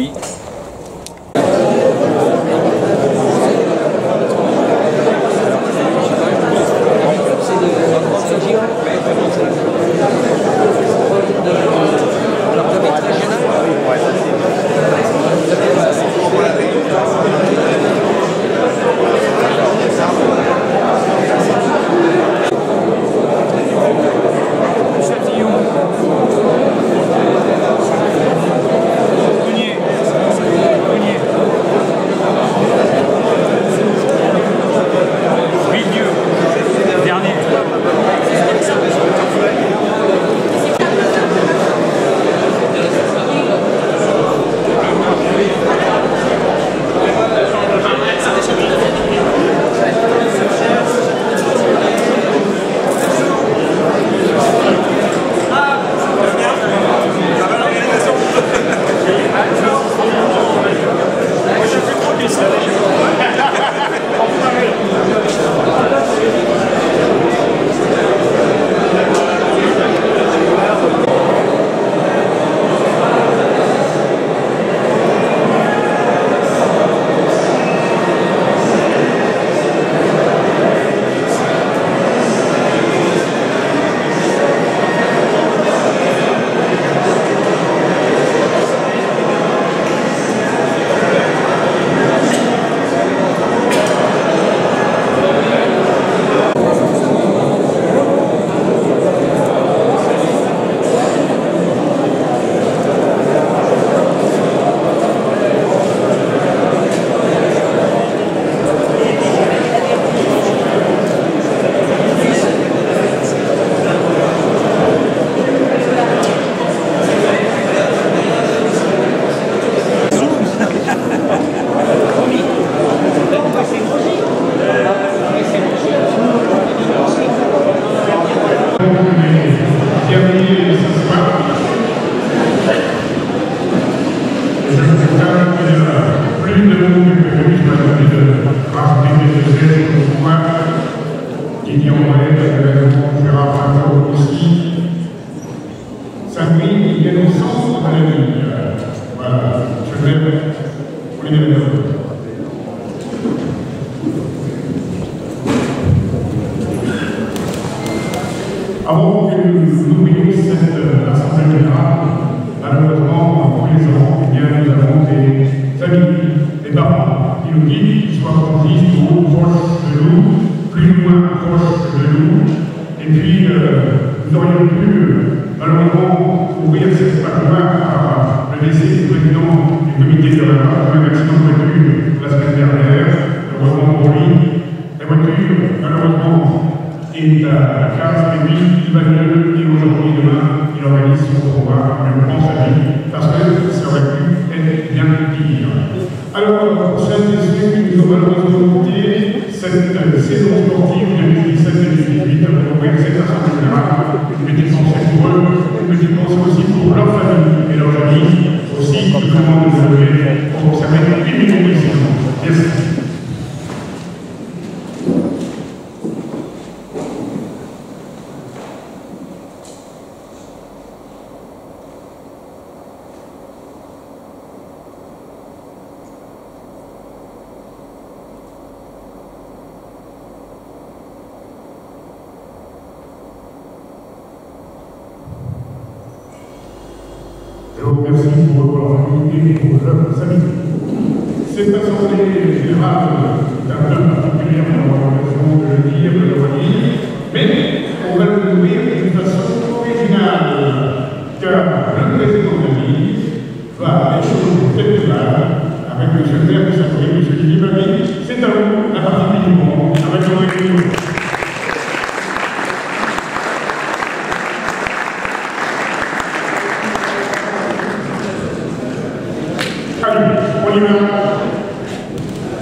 oui.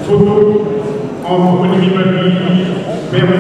Beaucoup ont produit ma vie, vous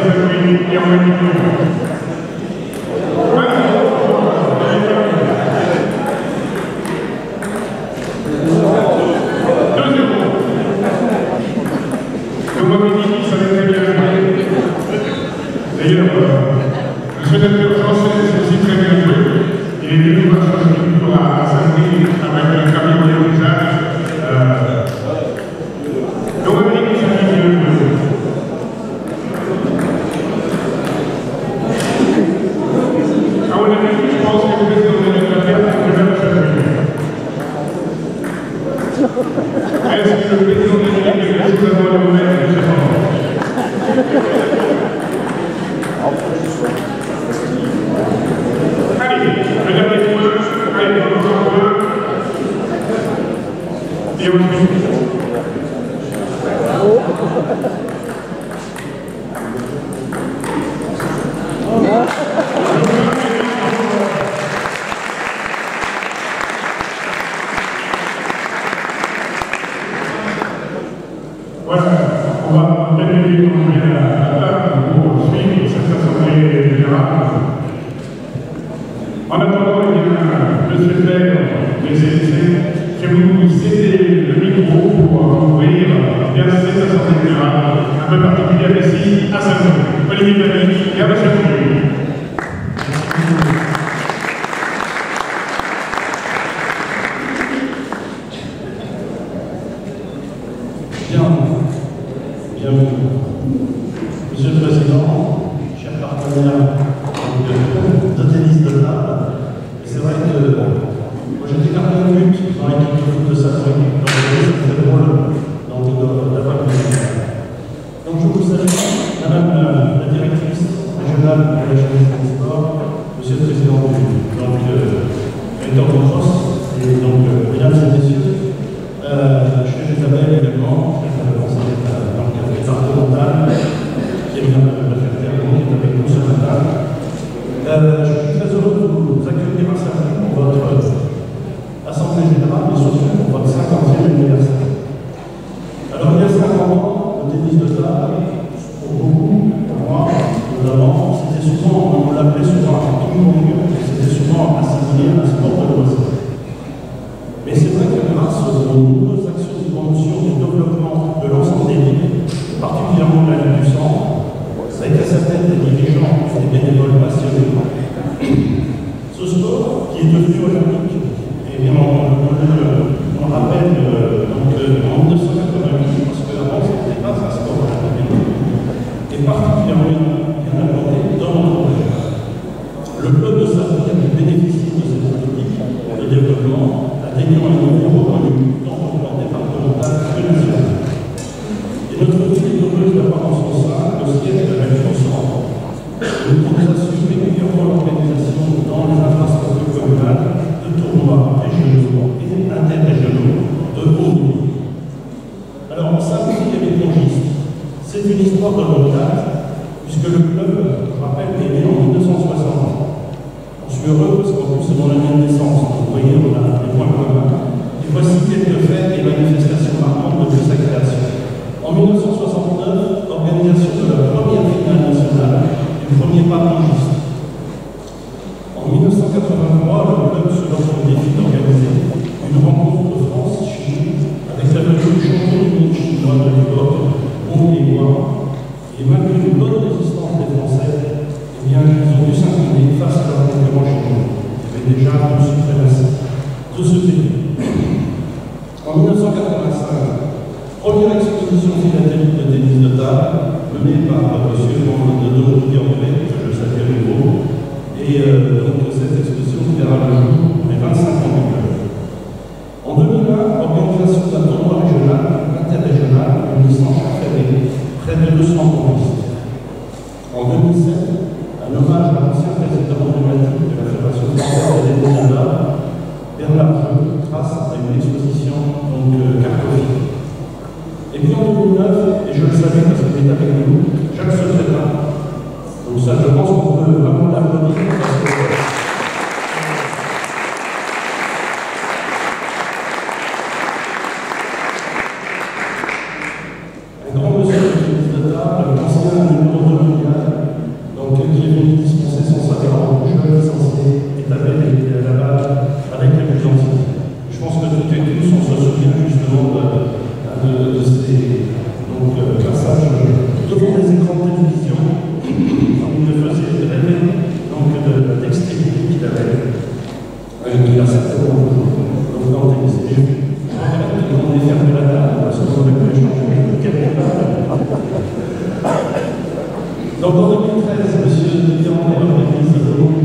Donc en 2013, M. Mitterrand organise au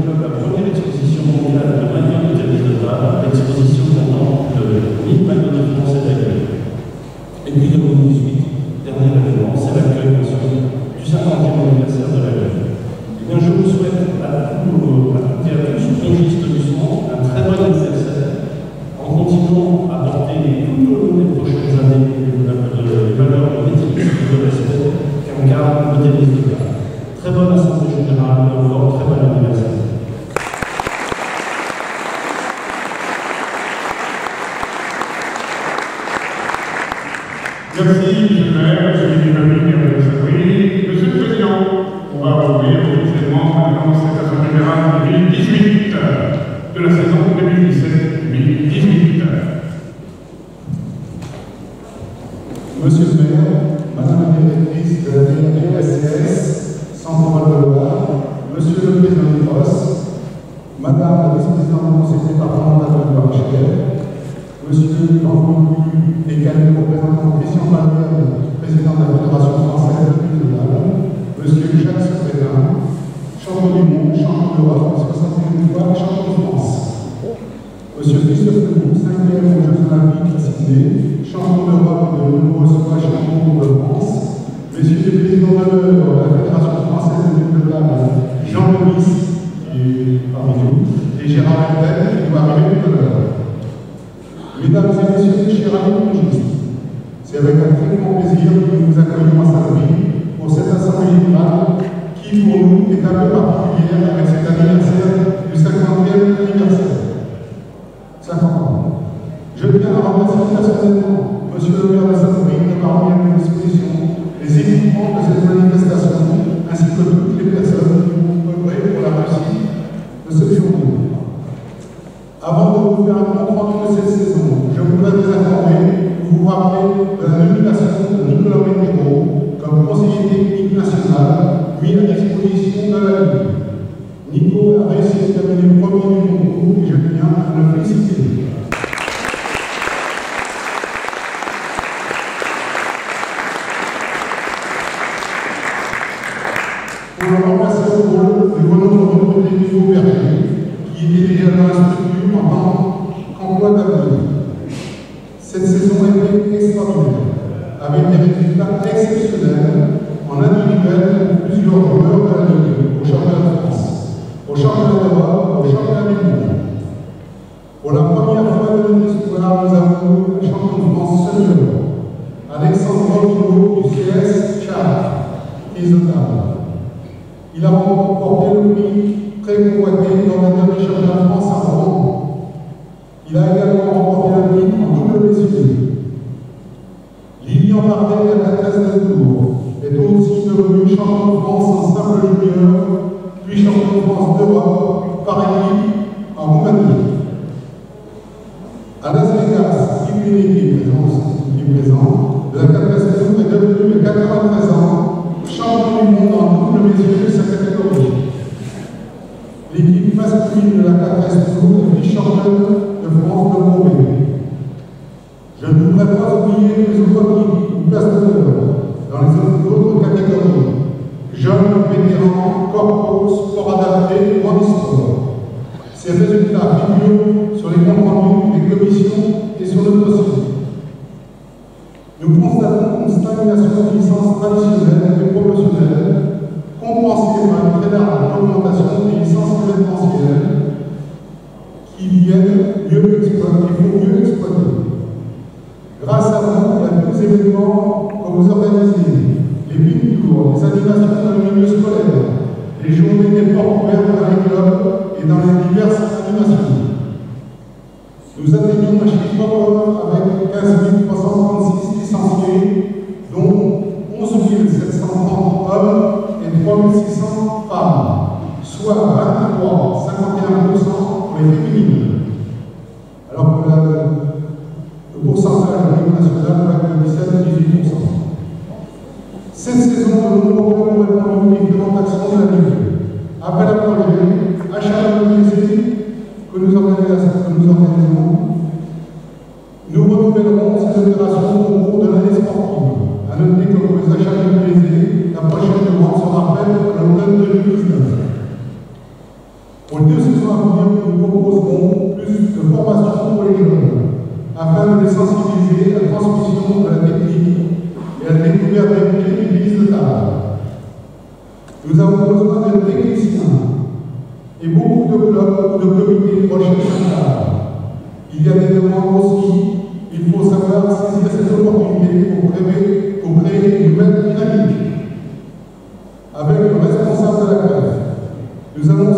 유상호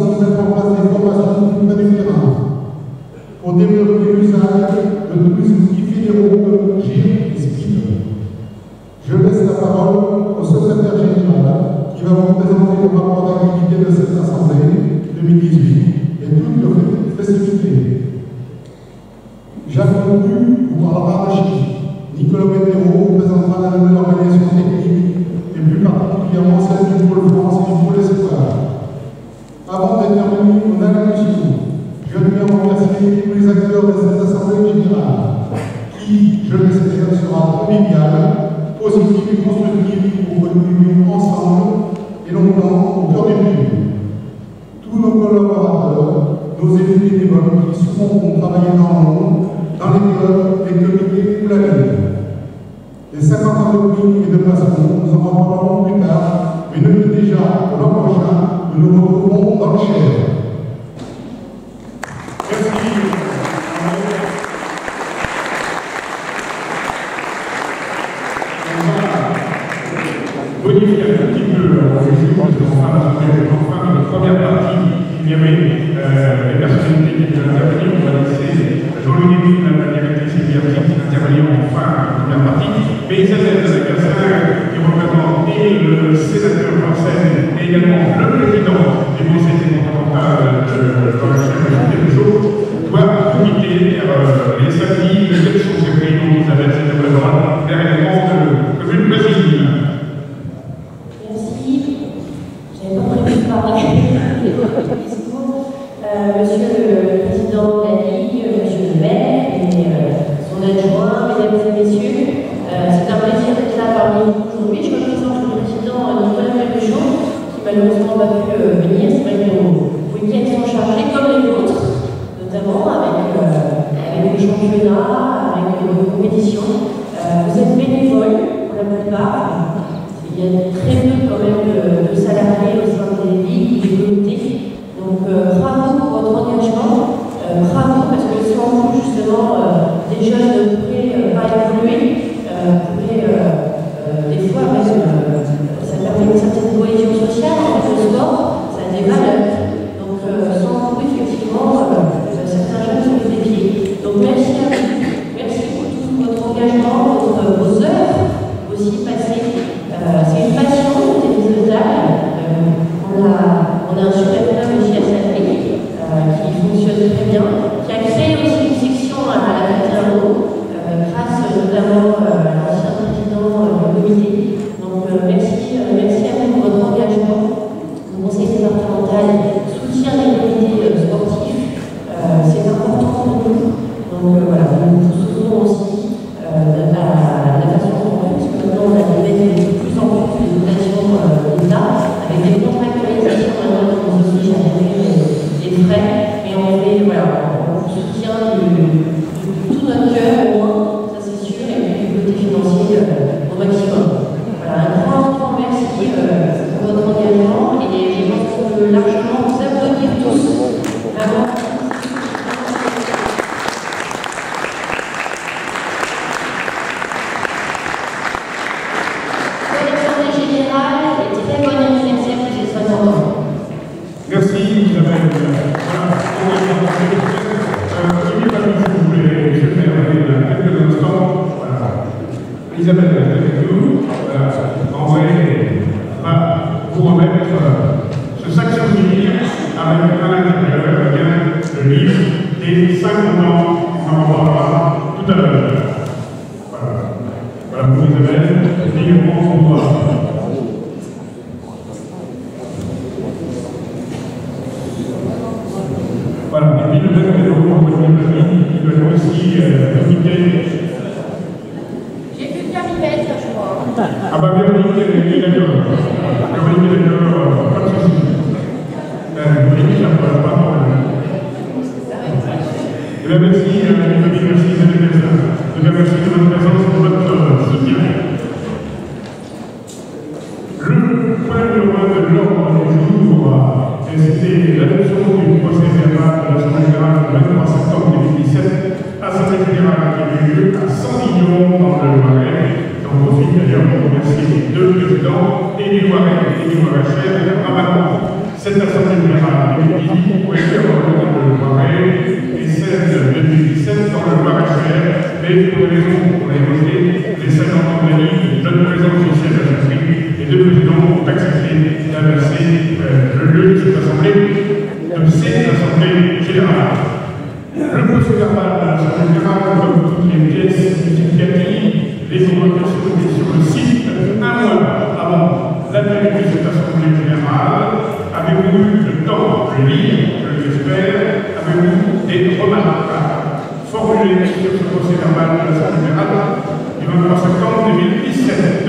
et remarquables, formulées sur ce procès verbal de l'Assemblée générale du 23 septembre 2017.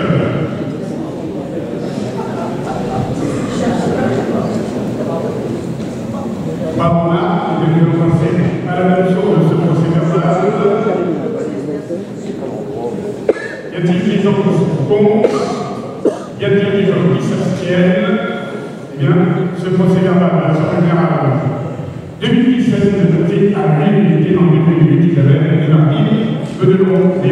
Pamona, de l'Union française, à la même chose de ce procès verbal. Y a-t-il des gens qui sont contre Y a-t-il des gens qui s'abstiennent? Eh bien, れるもの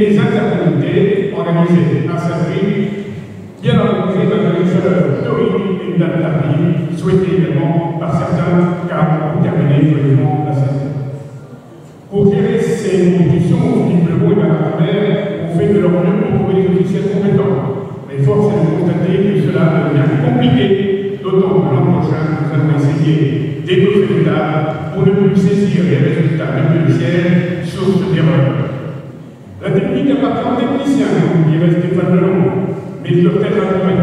Les intercommunalités organisées à Saint-Denis, bien organisées dans le lecteur Dorine et Dame souhaitées également par certains cadres pour terminer brièvement la saison. Pour gérer ces conditions, Philippe et Madame Lambert ont fait de leur mieux pour trouver des officiels compétents. Mais force est de constater que cela devient compliqué, d'autant que l'an prochain, nous allons essayer des deux pour ne plus saisir les résultats de judiciaires technicien, il reste des pantalons, mais ils doivent être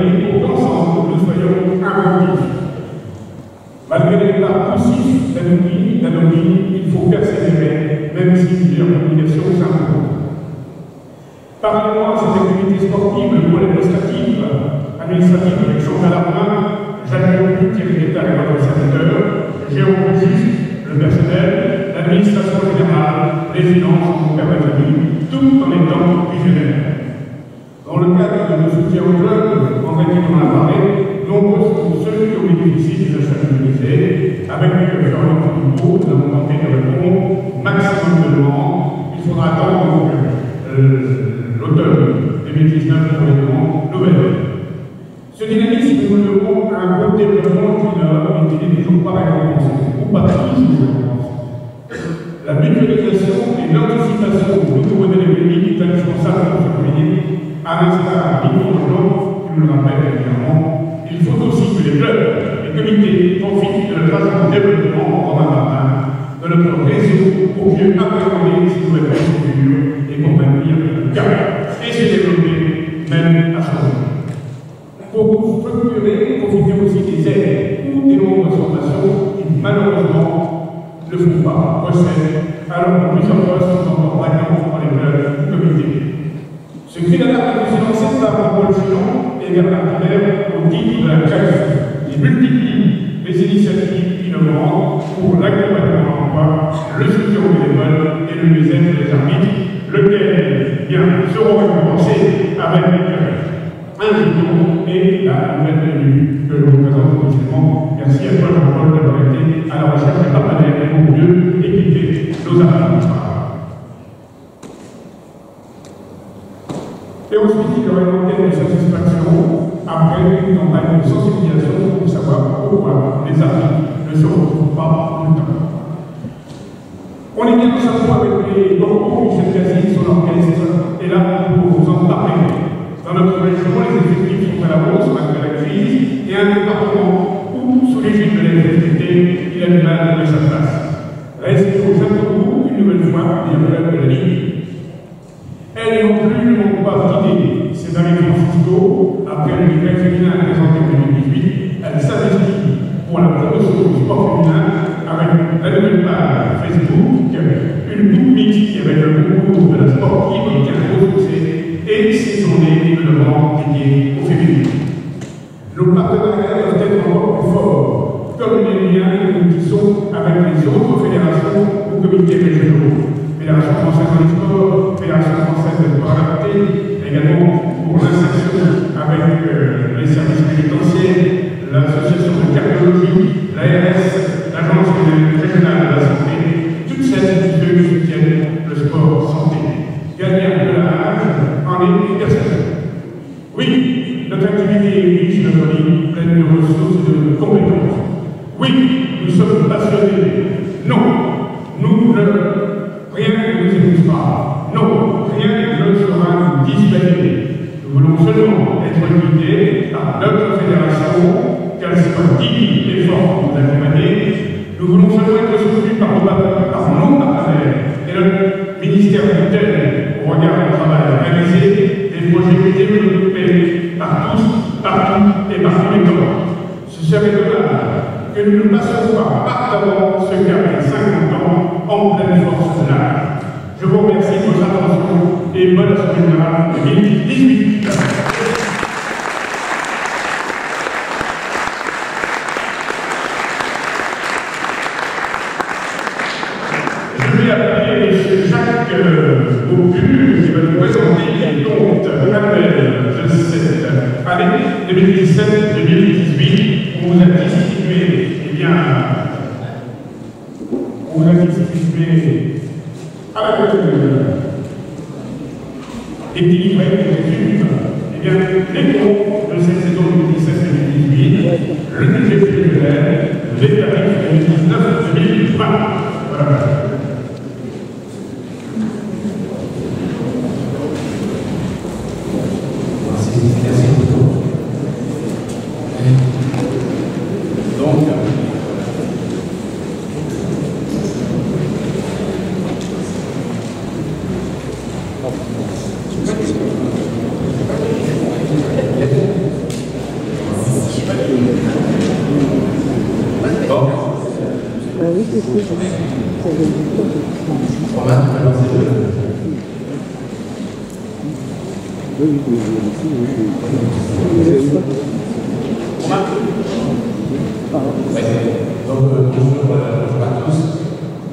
Donc, euh, bonjour euh, à tous.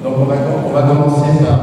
Donc, on on va commencer par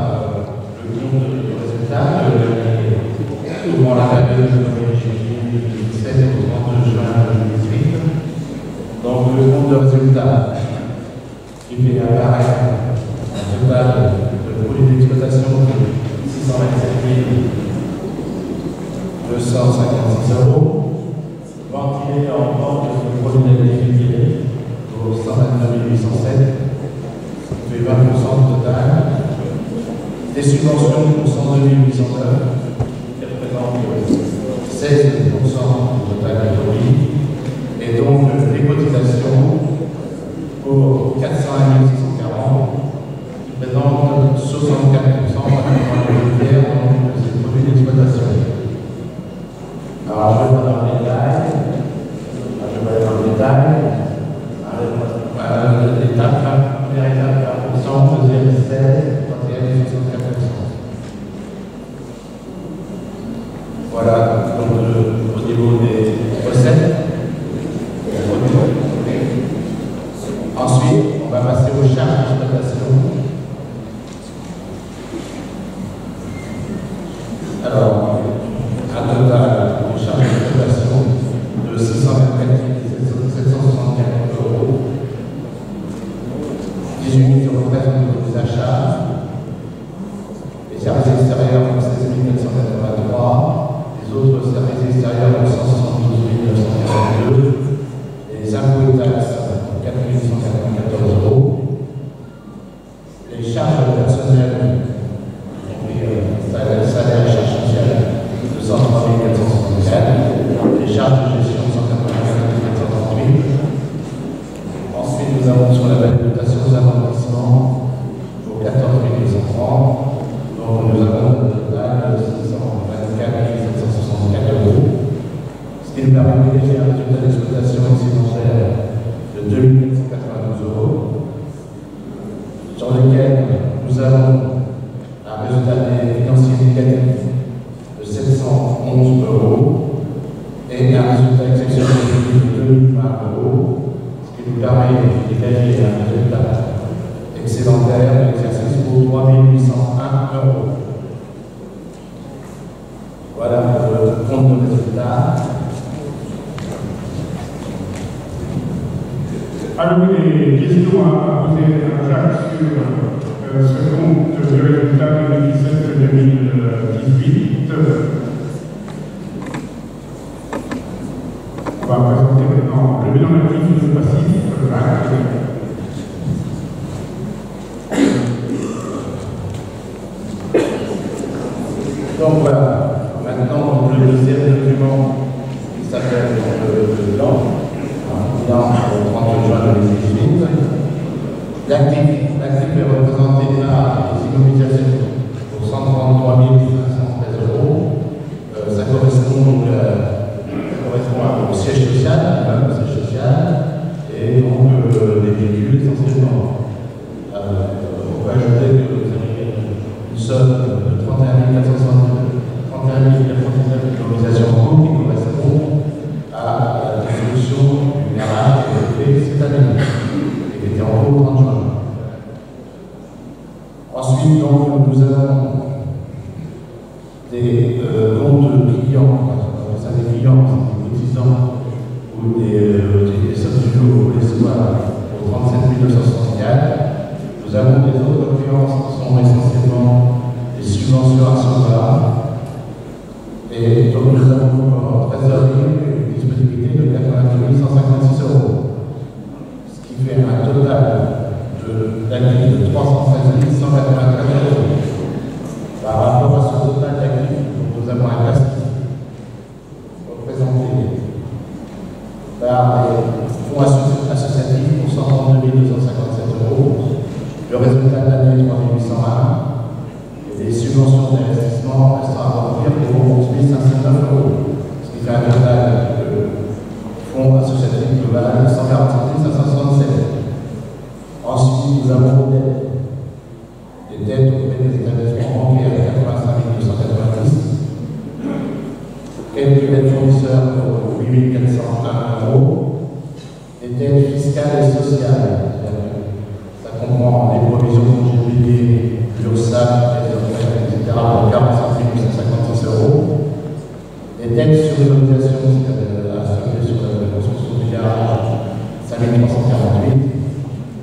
Les dettes sur l'autorisation euh, instituées sur la construction du garage, 5348,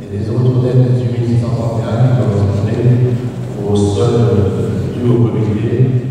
et les autres dettes 8631 qui correspondaient au sol dû au mobilier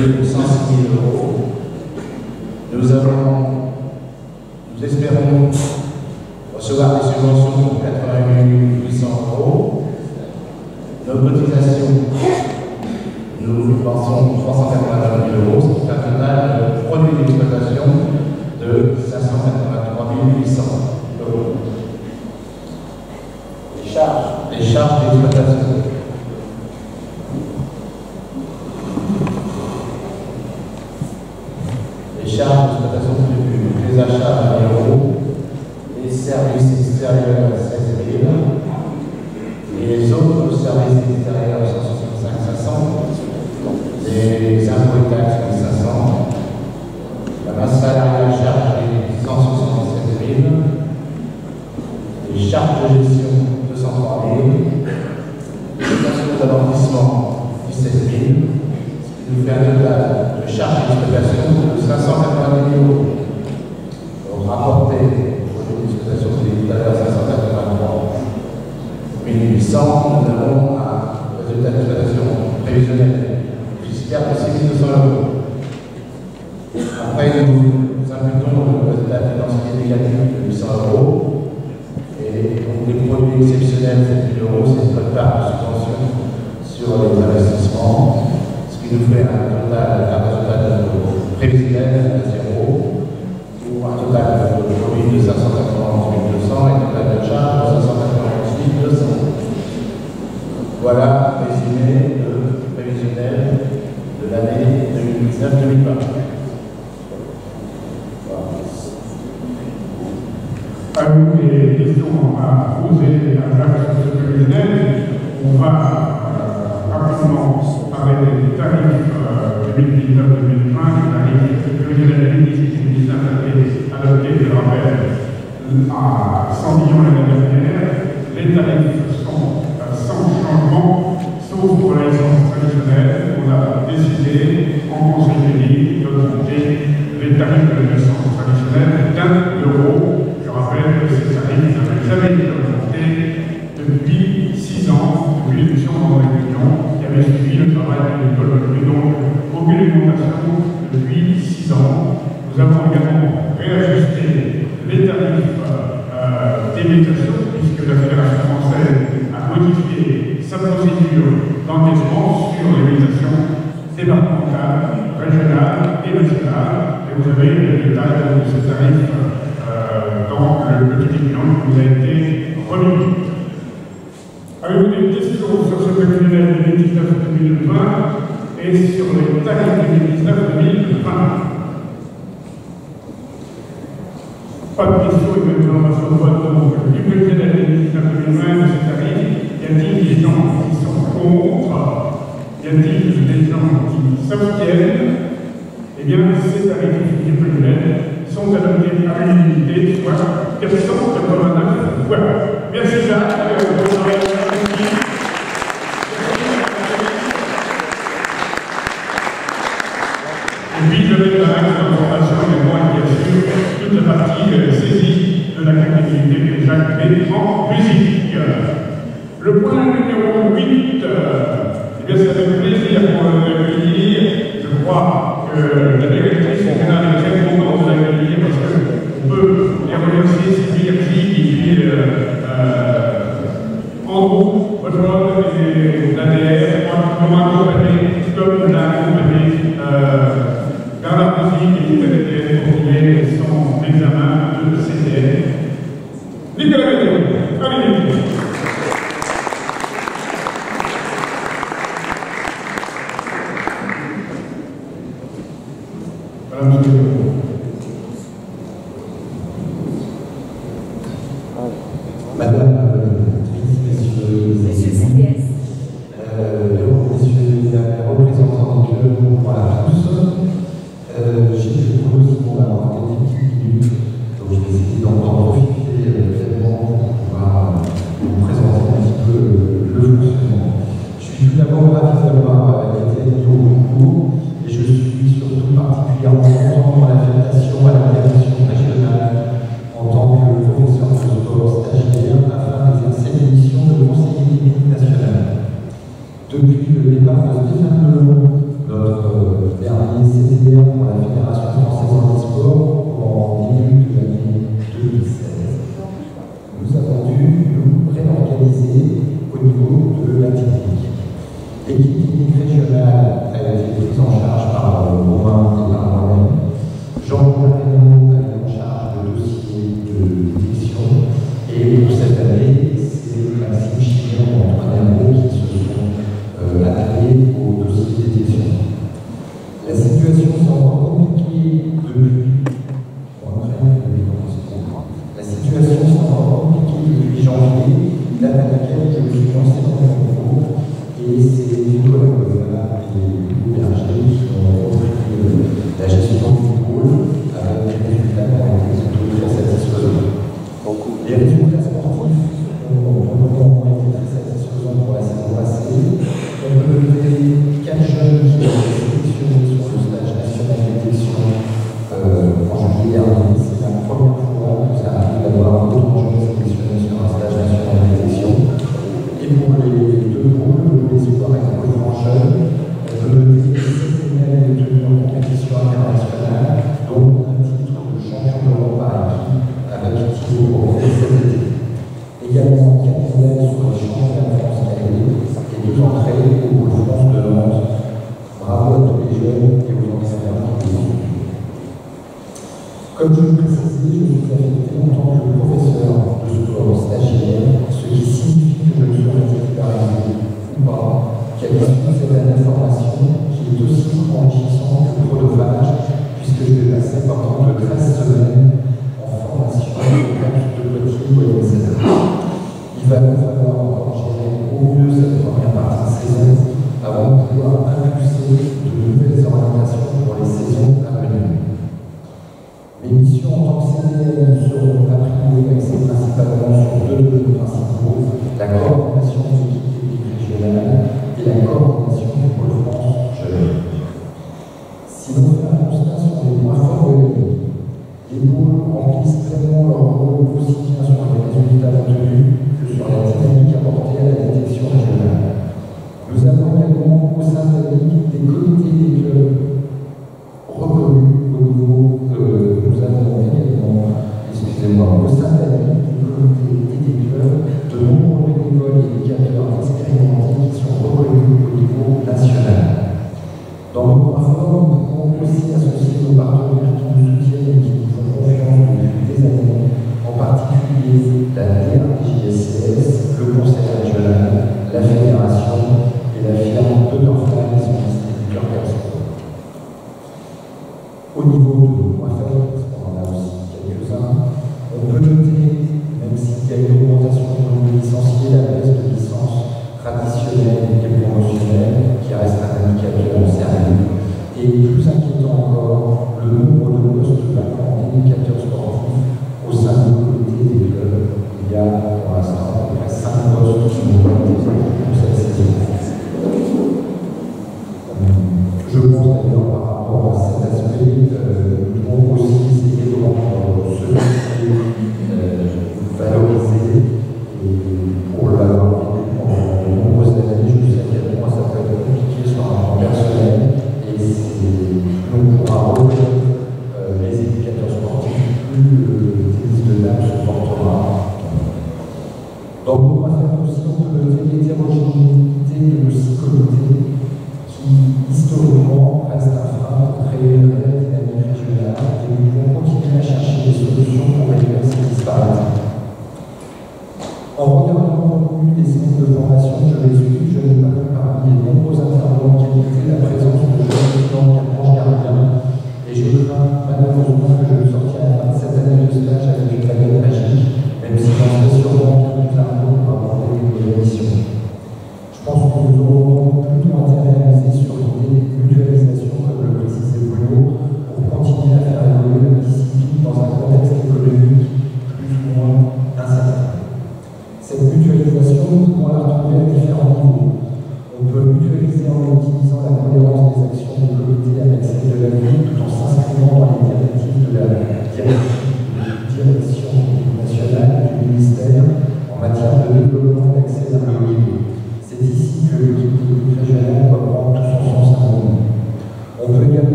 106 000 euros. Nous espérons recevoir des subventions pour 88 800 euros. Nos cotisations, nous pensons 389 000 euros, ce un total de produit d'exploitation de 583 800 euros. Les charges d'exploitation.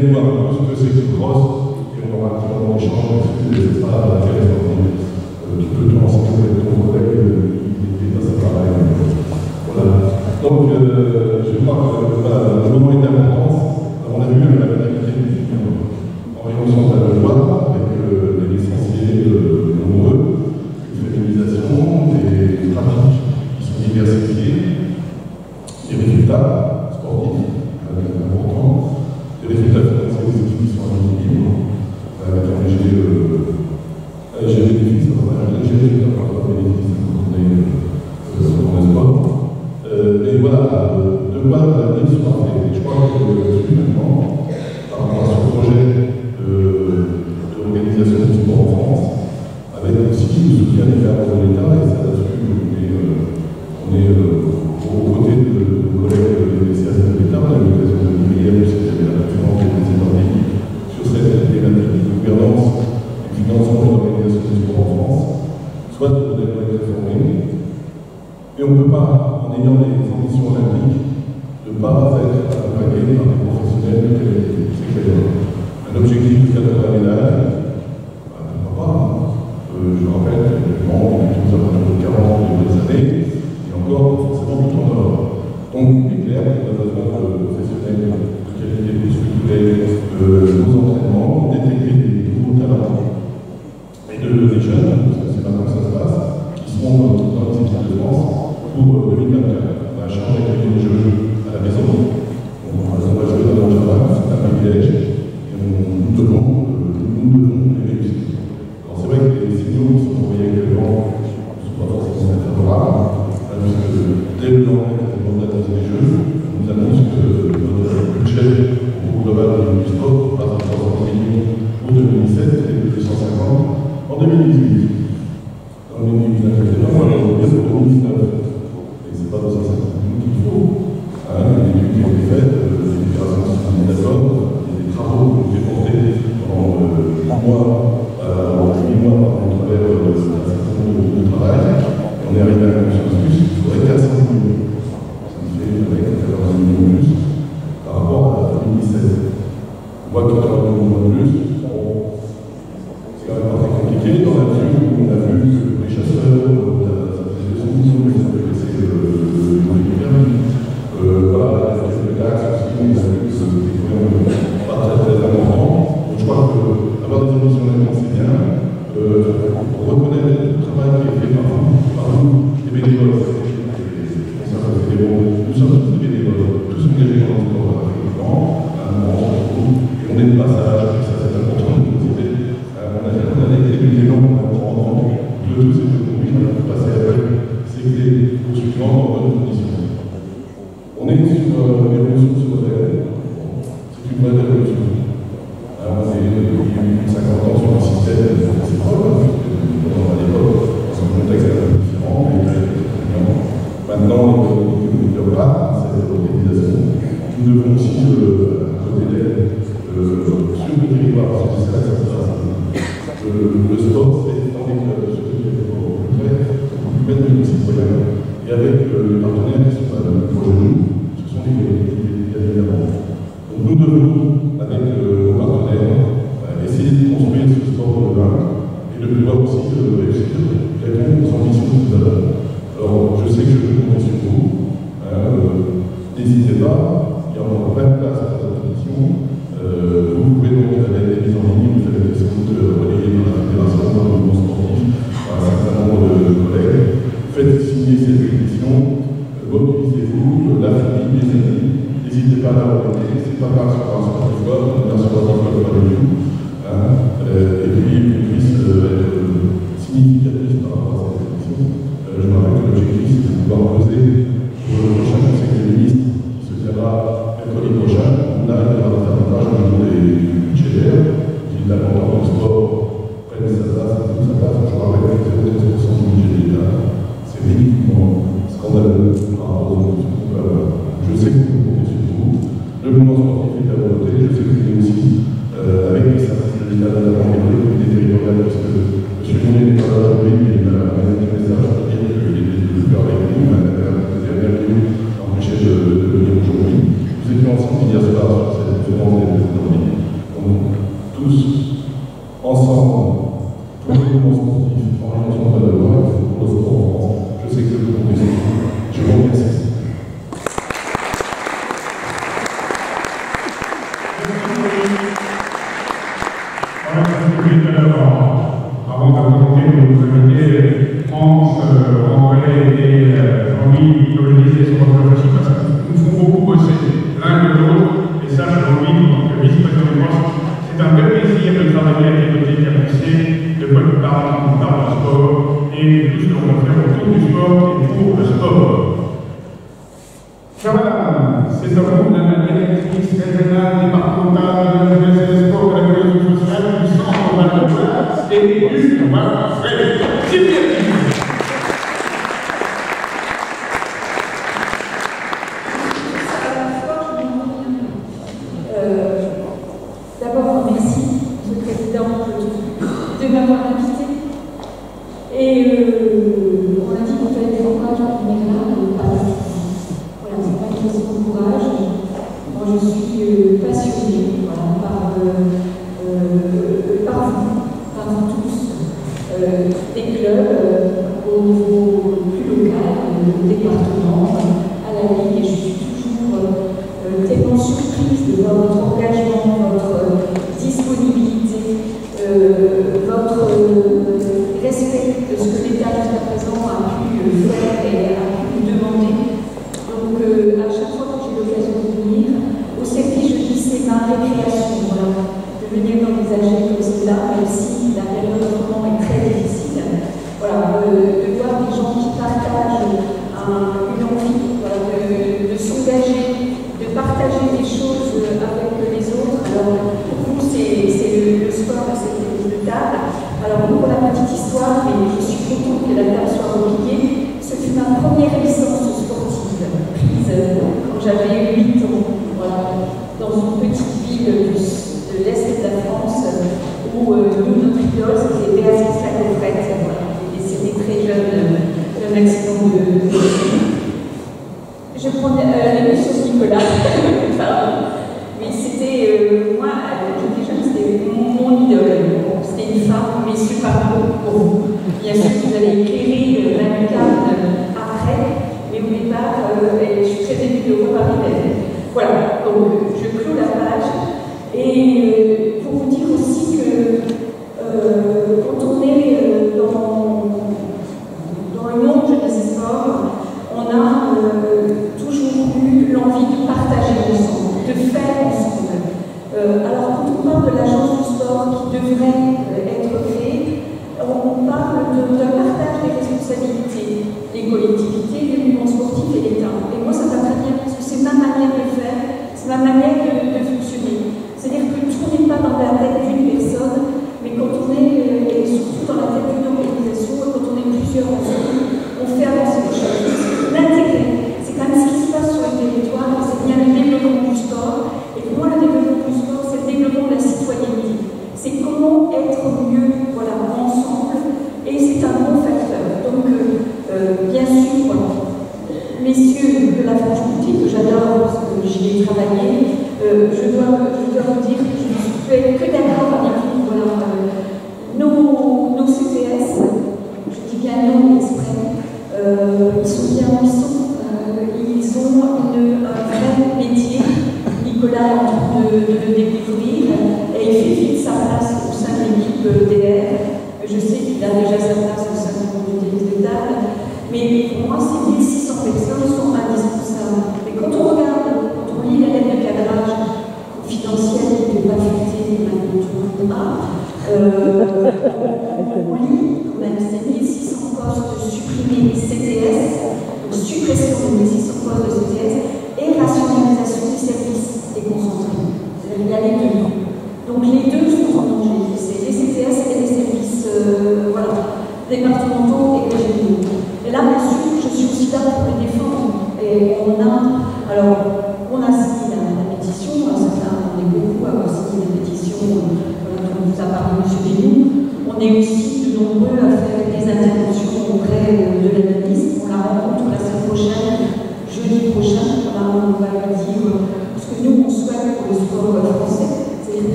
viennent voir un ce que c'est que le cross, et on aura un échange là-dessus, et ce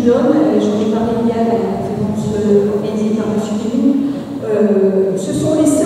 diplôme, euh, je vais parler hier à la conférence organisée par M. se sont laissés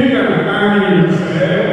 aujourd'hui, quelqu'un a un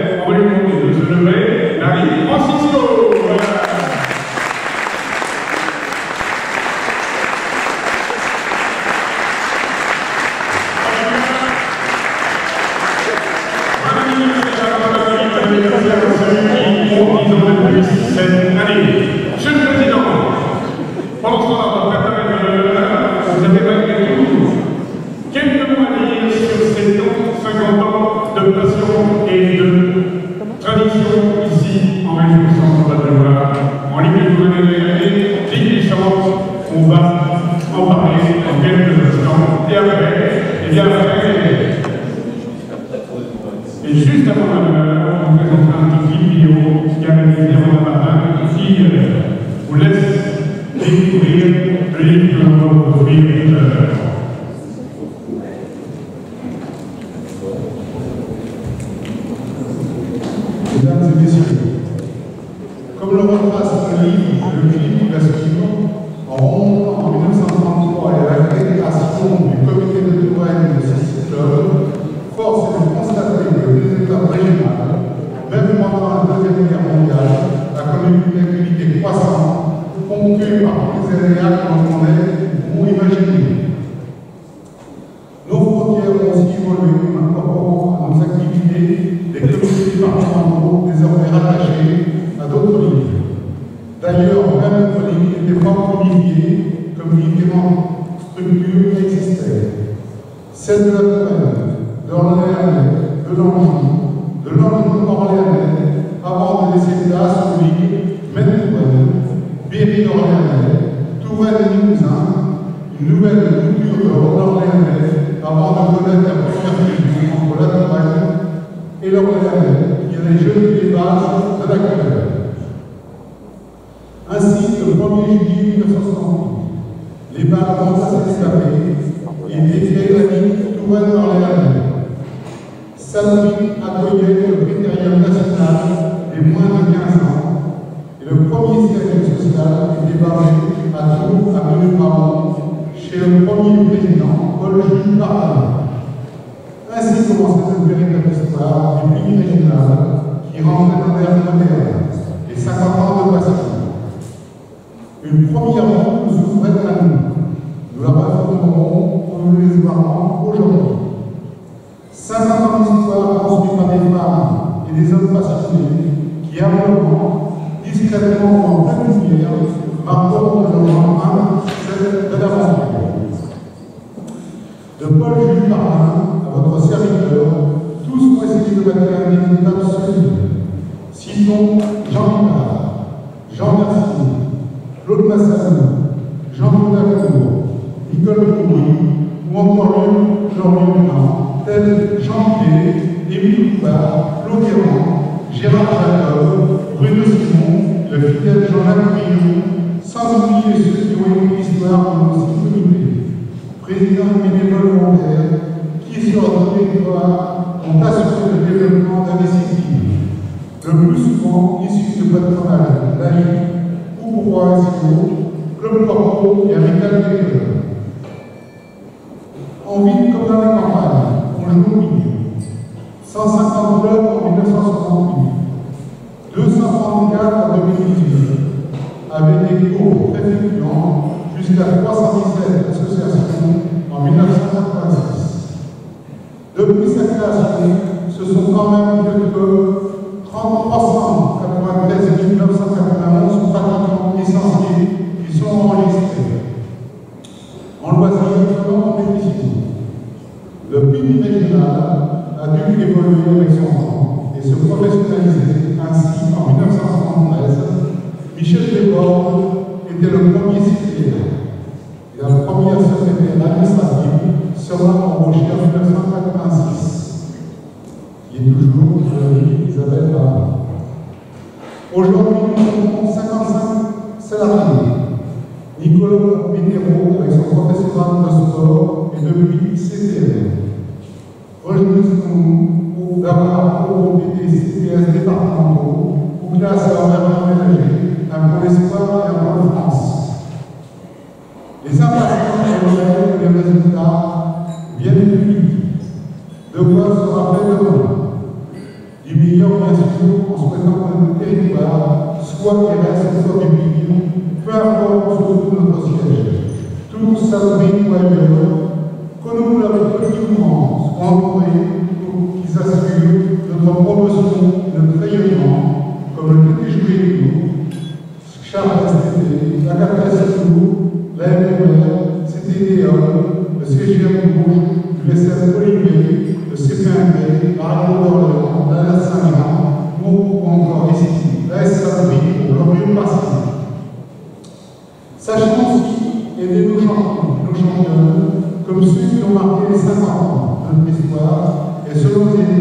comme ceux qui ont marqué les 50 ans de notre histoire, et selon les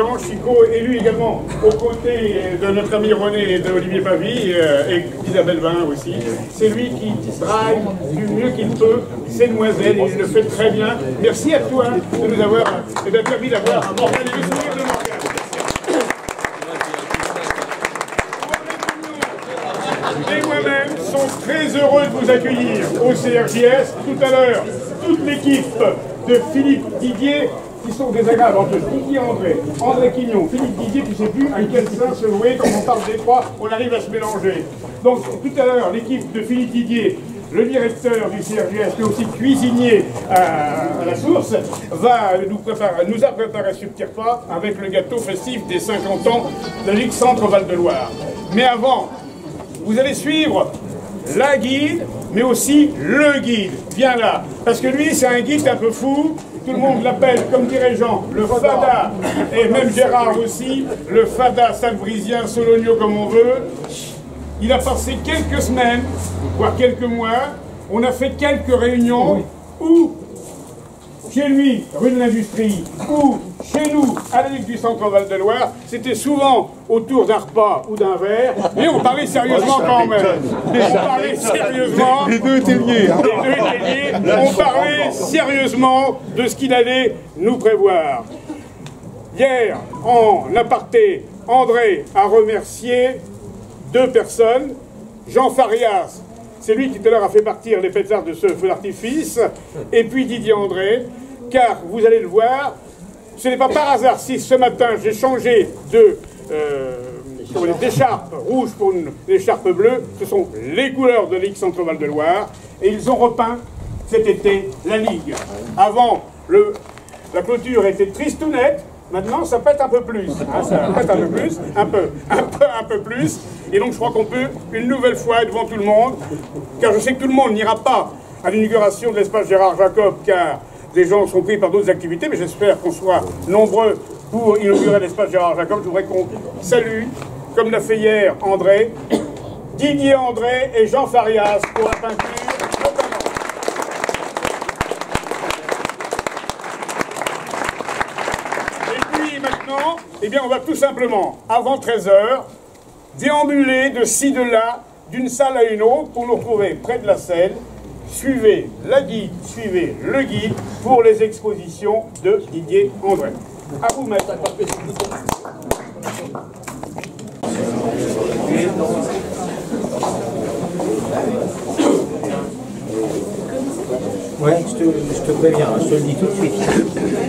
Jean Chico, élu également aux côtés de notre ami René et d'Olivier Pavie euh, et d'Isabelle Vin aussi. C'est lui qui drive du mieux qu'il peut ces demoiselles et le fait très bien. Merci à toi de nous avoir eh bien, permis d'avoir et le sourire de Morgane. et moi-même sont très heureux de vous accueillir au CRJS. Tout à l'heure, toute l'équipe de Philippe Didier, qui sont désagréables entre Didier André, André Quignon, Philippe Didier, tu sais plus à quel sein se louer quand on parle des trois, on arrive à se mélanger. Donc tout à l'heure, l'équipe de Philippe Didier, le directeur du CRGS, mais aussi cuisinier à, la source, va nous, préparer, nous a préparé ce petit repas avec le gâteau festif des 50 ans de Ligue Centre Val-de-Loire. Mais avant, vous allez suivre la guide, mais aussi le guide. Viens là. Parce que lui, c'est un guide un peu fou. Tout le monde l'appelle, comme dirait Jean, le Fada. Et même Gérard aussi, le Fada saint-brisien, Sologno comme on veut. Il a passé quelques semaines, voire quelques mois. On a fait quelques réunions où chez lui, rue de l'Industrie, ou chez nous, à la Ligue du Centre Val-de-Loire, c'était souvent autour d'un repas ou d'un verre, mais on parlait sérieusement quand même. On parlait sérieusement. Les deux étaient liés. hein. Les deux étaient liés. On parlait sérieusement de ce qu'il allait nous prévoir. Hier, en aparté, André a remercié deux personnes. Jean Farias, c'est lui qui tout à l'heure a fait partir les pétards de ce feu d'artifice, et puis Didier André, car vous allez le voir, ce n'est pas par hasard si ce matin j'ai changé de euh, d'écharpe rouge pour une écharpe bleue, ce sont les couleurs de Ligue Centre-Val de Loire, et ils ont repeint cet été la Ligue. Avant, la clôture était tristounette, maintenant ça pète un peu plus. hein, ça pète un peu plus, un peu, un peu, un peu plus. Et donc je crois qu'on peut, une nouvelle fois, devant tout le monde, car je sais que tout le monde n'ira pas à l'inauguration de l'espace Gérard Jacob, car des gens sont pris par d'autres activités, mais j'espère qu'on soit nombreux pour inaugurer l'espace Gérard Jacob. Je voudrais qu'on salue, comme l'a fait hier André, Didier André et Jean Farias pour la peinture. notamment. Et puis maintenant, eh bien, on va tout simplement, avant 13h, déambuler de ci, de là, d'une salle à une autre pour nous retrouver près de la scène. Suivez la guide, suivez le guide pour les expositions de Didier André. À vous, maître. Ouais, je te, je te préviens, je te le dis tout de suite.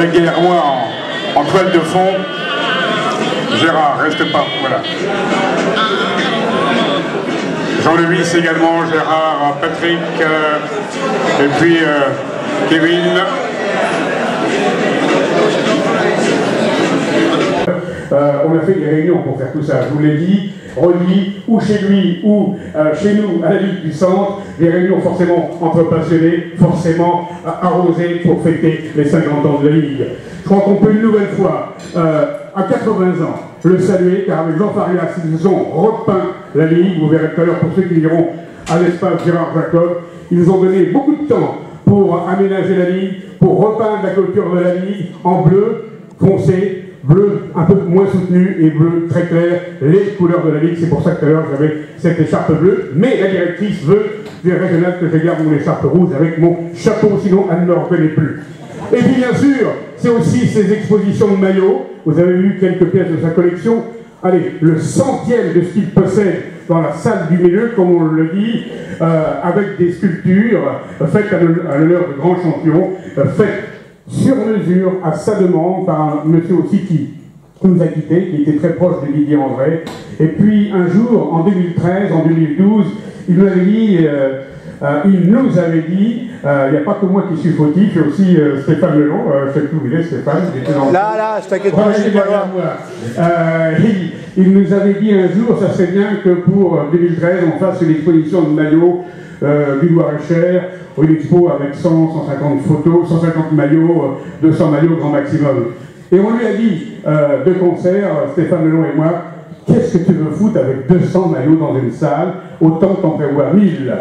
Avec en, toile de fond. Gérard, reste pas, voilà. Jean-Louis également, Gérard, Patrick, euh, et puis euh, Kevin. Euh, on a fait des réunions pour faire tout ça, je vous l'ai dit, redit, ou chez lui, ou chez nous, à la Ligue du Centre, des réunions forcément entre passionnés, forcément euh, arrosées pour fêter les 50 ans de la Ligue. Je crois qu'on peut une nouvelle fois, euh, à 80 ans, le saluer, car avec Jean Farias, ils ont repeint la Ligue, vous verrez tout à l'heure pour ceux qui iront à l'espace Gérard Jacob, ils ont donné beaucoup de temps pour aménager la Ligue, pour repeindre la clôture de la Ligue en bleu foncé, bleu un peu moins soutenu et bleu très clair, les couleurs de la Ligue. C'est pour ça que tout à l'heure j'avais cette écharpe bleue, mais la directrice veut des régionales que je garde mon écharpe rouge avec mon chapeau, sinon elle ne me reconnaît plus. Et puis bien sûr, c'est aussi ces expositions de maillots. Vous avez vu quelques pièces de sa collection. Allez, le centième de ce qu'il possède dans la salle du milieu, comme on le dit, euh, avec des sculptures faites à l'honneur de grands champions, euh, faites sur mesure, à sa demande, par un monsieur aussi qui nous a quittés, qui était très proche de Didier André. Et puis un jour, en 2013, en 2012, il nous avait dit, euh, euh, il nous avait dit, euh, il n'y a pas que moi qui suis fautif, il y a aussi Stéphane Lelon, je sais plus où il est, Stéphane, il était dans Là, là, je t'inquiète pas, je suis pas loin. il, il nous avait dit un jour, ça serait bien que pour euh, 2013, on fasse une exposition de maillots du Loir-et-Cher, une expo avec 100, 150 photos, 150 maillots, euh, 200 maillots grand maximum. Et on lui a dit, euh, de concert, Stéphane Melon et moi, qu'est-ce que tu veux foutre avec 200 maillots dans une salle, autant t'en faire voir 1000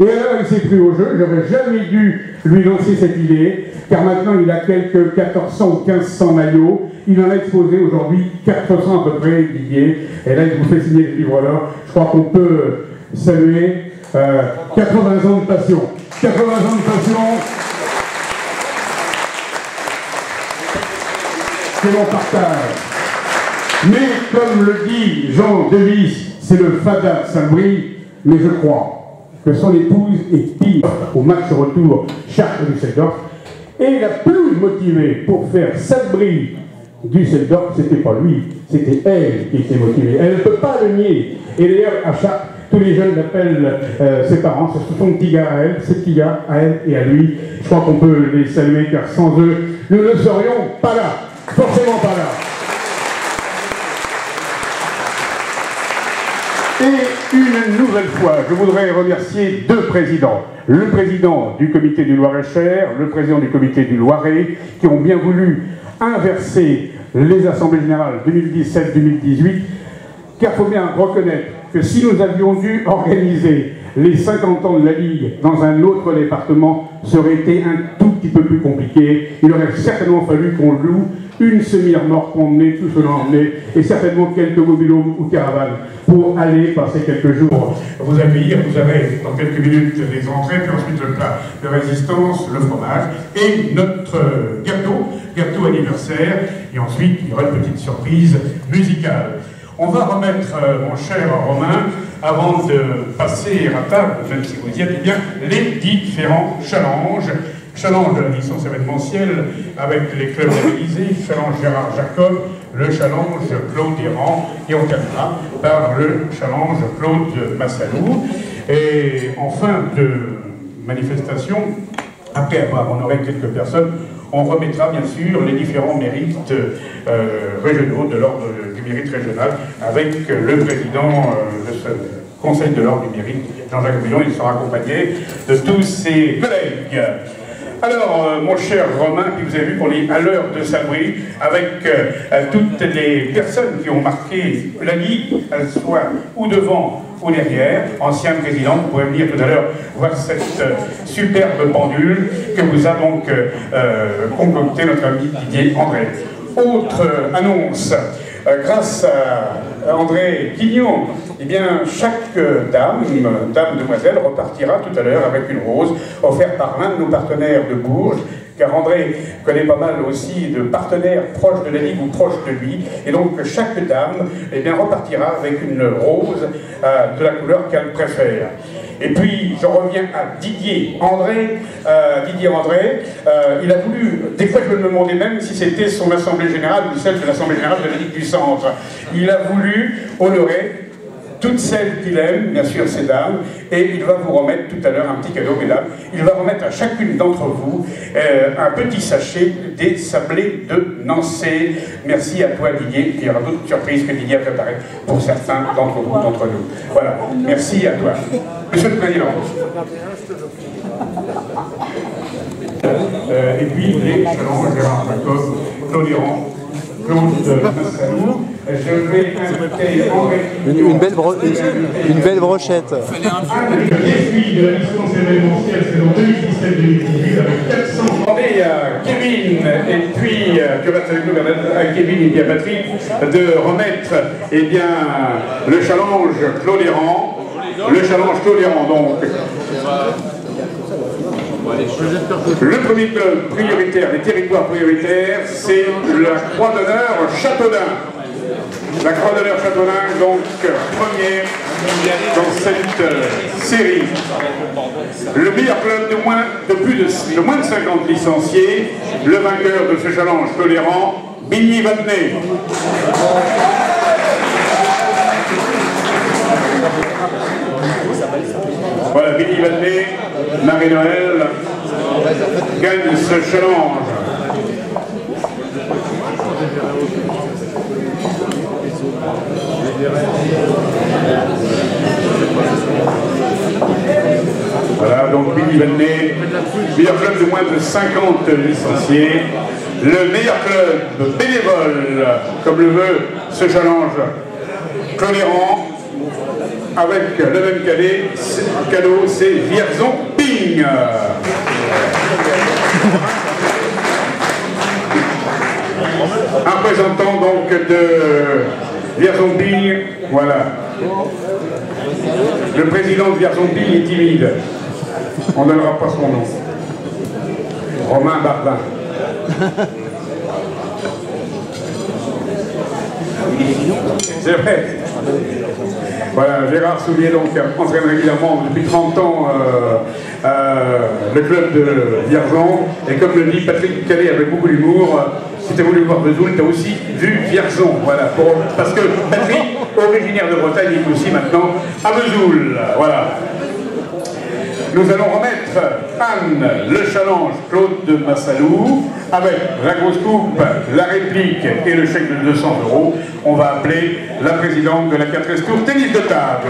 et alors il s'est pris au jeu, j'aurais jamais dû lui lancer cette idée, car maintenant il a quelques 1400 ou 1500 maillots, il en a exposé aujourd'hui 400 à peu près, Didier, et là il vous fait signer le livre là, je crois qu'on peut saluer euh, 80 ans de passion. 80 ans de passion, c'est mon partage. Mais comme le dit Jean Delis, c'est le fada de Saint-Brie, mais je crois que son épouse est pire au match retour Chartres-Düsseldorf. Et la plus motivée pour faire Saint-Brie Düsseldorf, c'était pas lui, c'était elle qui était motivée. Elle ne peut pas le nier. Et d'ailleurs, à Chartres, tous les jeunes l'appellent euh, ses parents, c'est son petit gars à elle, ses petits gars à elle et à lui. Je crois qu'on peut les saluer car sans eux, nous ne serions pas là, forcément pas là. Et une nouvelle fois, je voudrais remercier deux présidents. Le président du comité du Loir-et-Cher, le président du comité du Loiret, qui ont bien voulu inverser les assemblées générales 2017-2018, car il faut bien reconnaître que si nous avions dû organiser les 50 ans de la Ligue dans un autre département, ça aurait été un tout petit peu plus compliqué. Il aurait certainement fallu qu'on loue une semi-remorque emmenait, tout ce qu'on emmenait, et certainement quelques mobilhomes ou caravanes pour aller passer quelques jours vous accueillir. Vous avez dans quelques minutes les entrées, puis ensuite le plat de résistance, le fromage, et notre gâteau, gâteau anniversaire, et ensuite il y aura une petite surprise musicale. On va remettre, euh, mon cher Romain, avant de passer à table, même si vous y êtes, eh bien, les différents challenges. Challenge de la licence événementielle avec les clubs labellisés, challenge Gérard Jacob, le challenge Claude Durand, et on terminera par le challenge Claude Massalou. Et en fin de manifestation, après avoir honoré quelques personnes, on remettra bien sûr les différents mérites euh, régionaux de l'ordre du mérite régional avec le président euh, de ce Conseil de l'ordre du mérite, Jean-Jacques Billon. Il sera accompagné de tous ses collègues. Alors, euh, mon cher Romain, puis vous avez vu qu'on est à l'heure de s'abri avec toutes les personnes qui ont marqué la Ligue, qu'elles soient ou devant ou derrière, ancien président, vous pouvez venir tout à l'heure voir cette superbe pendule que vous a donc concocté notre ami Didier André. Autre annonce, grâce à André Guignon, eh bien, chaque dame, dame, demoiselle, repartira tout à l'heure avec une rose offerte par l'un de nos partenaires de Bourges, car André connaît pas mal aussi de partenaires proches de la ou proches de lui, et donc chaque dame eh repartira avec une rose euh, de la couleur qu'elle préfère. Et puis, je reviens à Didier André. Euh, Didier André, euh, il a voulu, des fois je me demandais même si c'était son assemblée générale ou celle de l'assemblée générale de la du Centre. Il a voulu honorer toutes celles qu'il aime, bien sûr ces dames, et il va vous remettre tout à l'heure un petit cadeau, mesdames. Il va remettre à chacune d'entre vous euh, un petit sachet des sablés de Nancy. Merci à toi Didier, il y aura d'autres surprises que Didier a préparées pour certains d'entre vous, d'entre nous. Voilà, merci à toi. Monsieur le Président. Euh, et puis les challenges Gérard Jacob, Une, une belle, bro- une, une belle brochette. un des défis de la licence événementielle saison 2017-2018 avec 400. Demandez à Kevin et puis euh, que reste avec nous à Kevin et puis à Patrick de remettre eh bien, le challenge Claude Errand. Le challenge Claude Errand, donc. Le premier club prioritaire, des territoires prioritaires, c'est la Croix d'honneur Châteaudun. La Croix d'honneur Châteaudun, donc premier dans cette euh, série. Le meilleur club de moins de plus de moins de 50 licenciés, le vainqueur de ce challenge tolérant, Billy Vatney. Voilà, Billy Vatney, Marie-Noël, gagne ce challenge. Voilà, donc Billy Vatney, meilleur club de moins de 50 licenciés, le meilleur club bénévole, comme le veut ce challenge, Clonérant, avec le même cadeau, c'est Vierzon Ping. Un représentant donc de Vierzon Ping, voilà. Le président de Vierzon Ping est timide. On ne donnera pas son nom. Romain Barbin. C'est vrai. Voilà, Gérard Soulier donc entraîne régulièrement depuis 30 ans euh, euh, le club de Vierzon. Et comme le dit Patrick Calais avec beaucoup d'humour, si tu as voulu voir Vesoul, tu as aussi vu Vierzon. Voilà, parce que Patrick, originaire de Bretagne, est aussi maintenant à Vesoul. Voilà. Nous allons remettre Anne le challenge Claude de Massalou avec la grosse coupe, la réplique et le chèque de 200 euros. On va appeler la présidente de la 4 Tour tennis de table.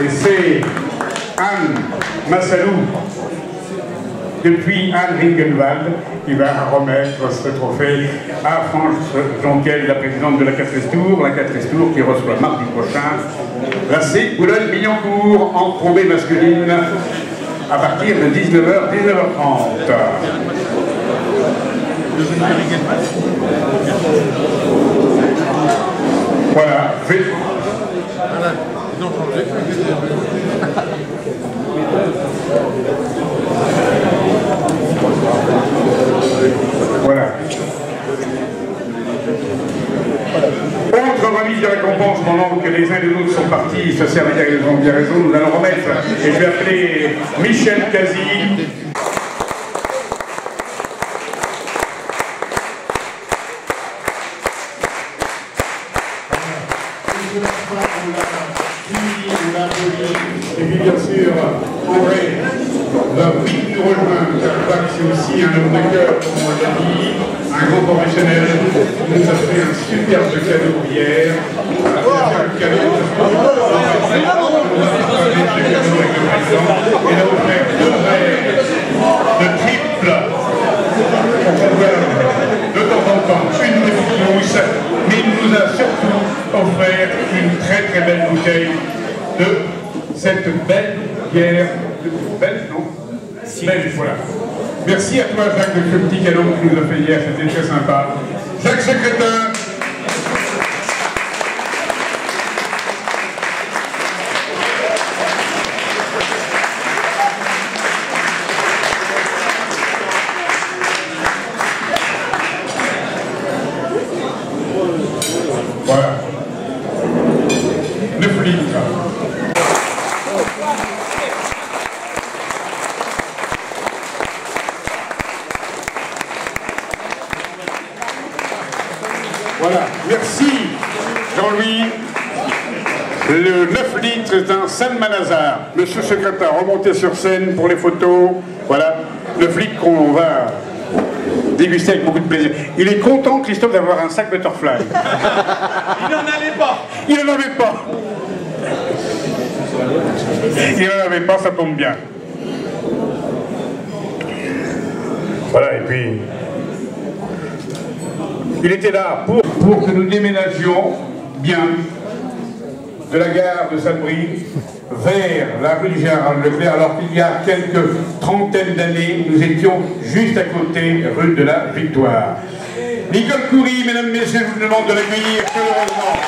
Et c'est Anne Massalou depuis Anne Ringenwald, qui va remettre ce trophée à France Jonquel, la présidente de la 4 Tour, la 4 Tour qui reçoit mardi prochain la C Boulogne-Billancourt en probée masculine à partir de 19h, 19h30. Voilà. Voilà. Autre remise de récompense pendant que les uns et les autres sont partis. Se servir, ils ont bien raison, nous allons remettre, et je vais appeler Michel Cazy, secretary. Sur scène pour les photos. Voilà, le flic qu'on va déguster avec beaucoup de plaisir. Il est content, Christophe, d'avoir un sac Butterfly. Il n'en avait pas Il n'en avait pas. Il n'en avait pas, ça tombe bien. Voilà, et puis... Il était là pour, pour que nous déménagions bien de la gare de Saint-Brie vers la rue du Général Leclerc, alors qu'il y a quelques trentaines d'années, nous étions juste à côté, rue de la Victoire. Nicole Coury, mesdames, messieurs, je vous demande de l'accueillir chaleureusement.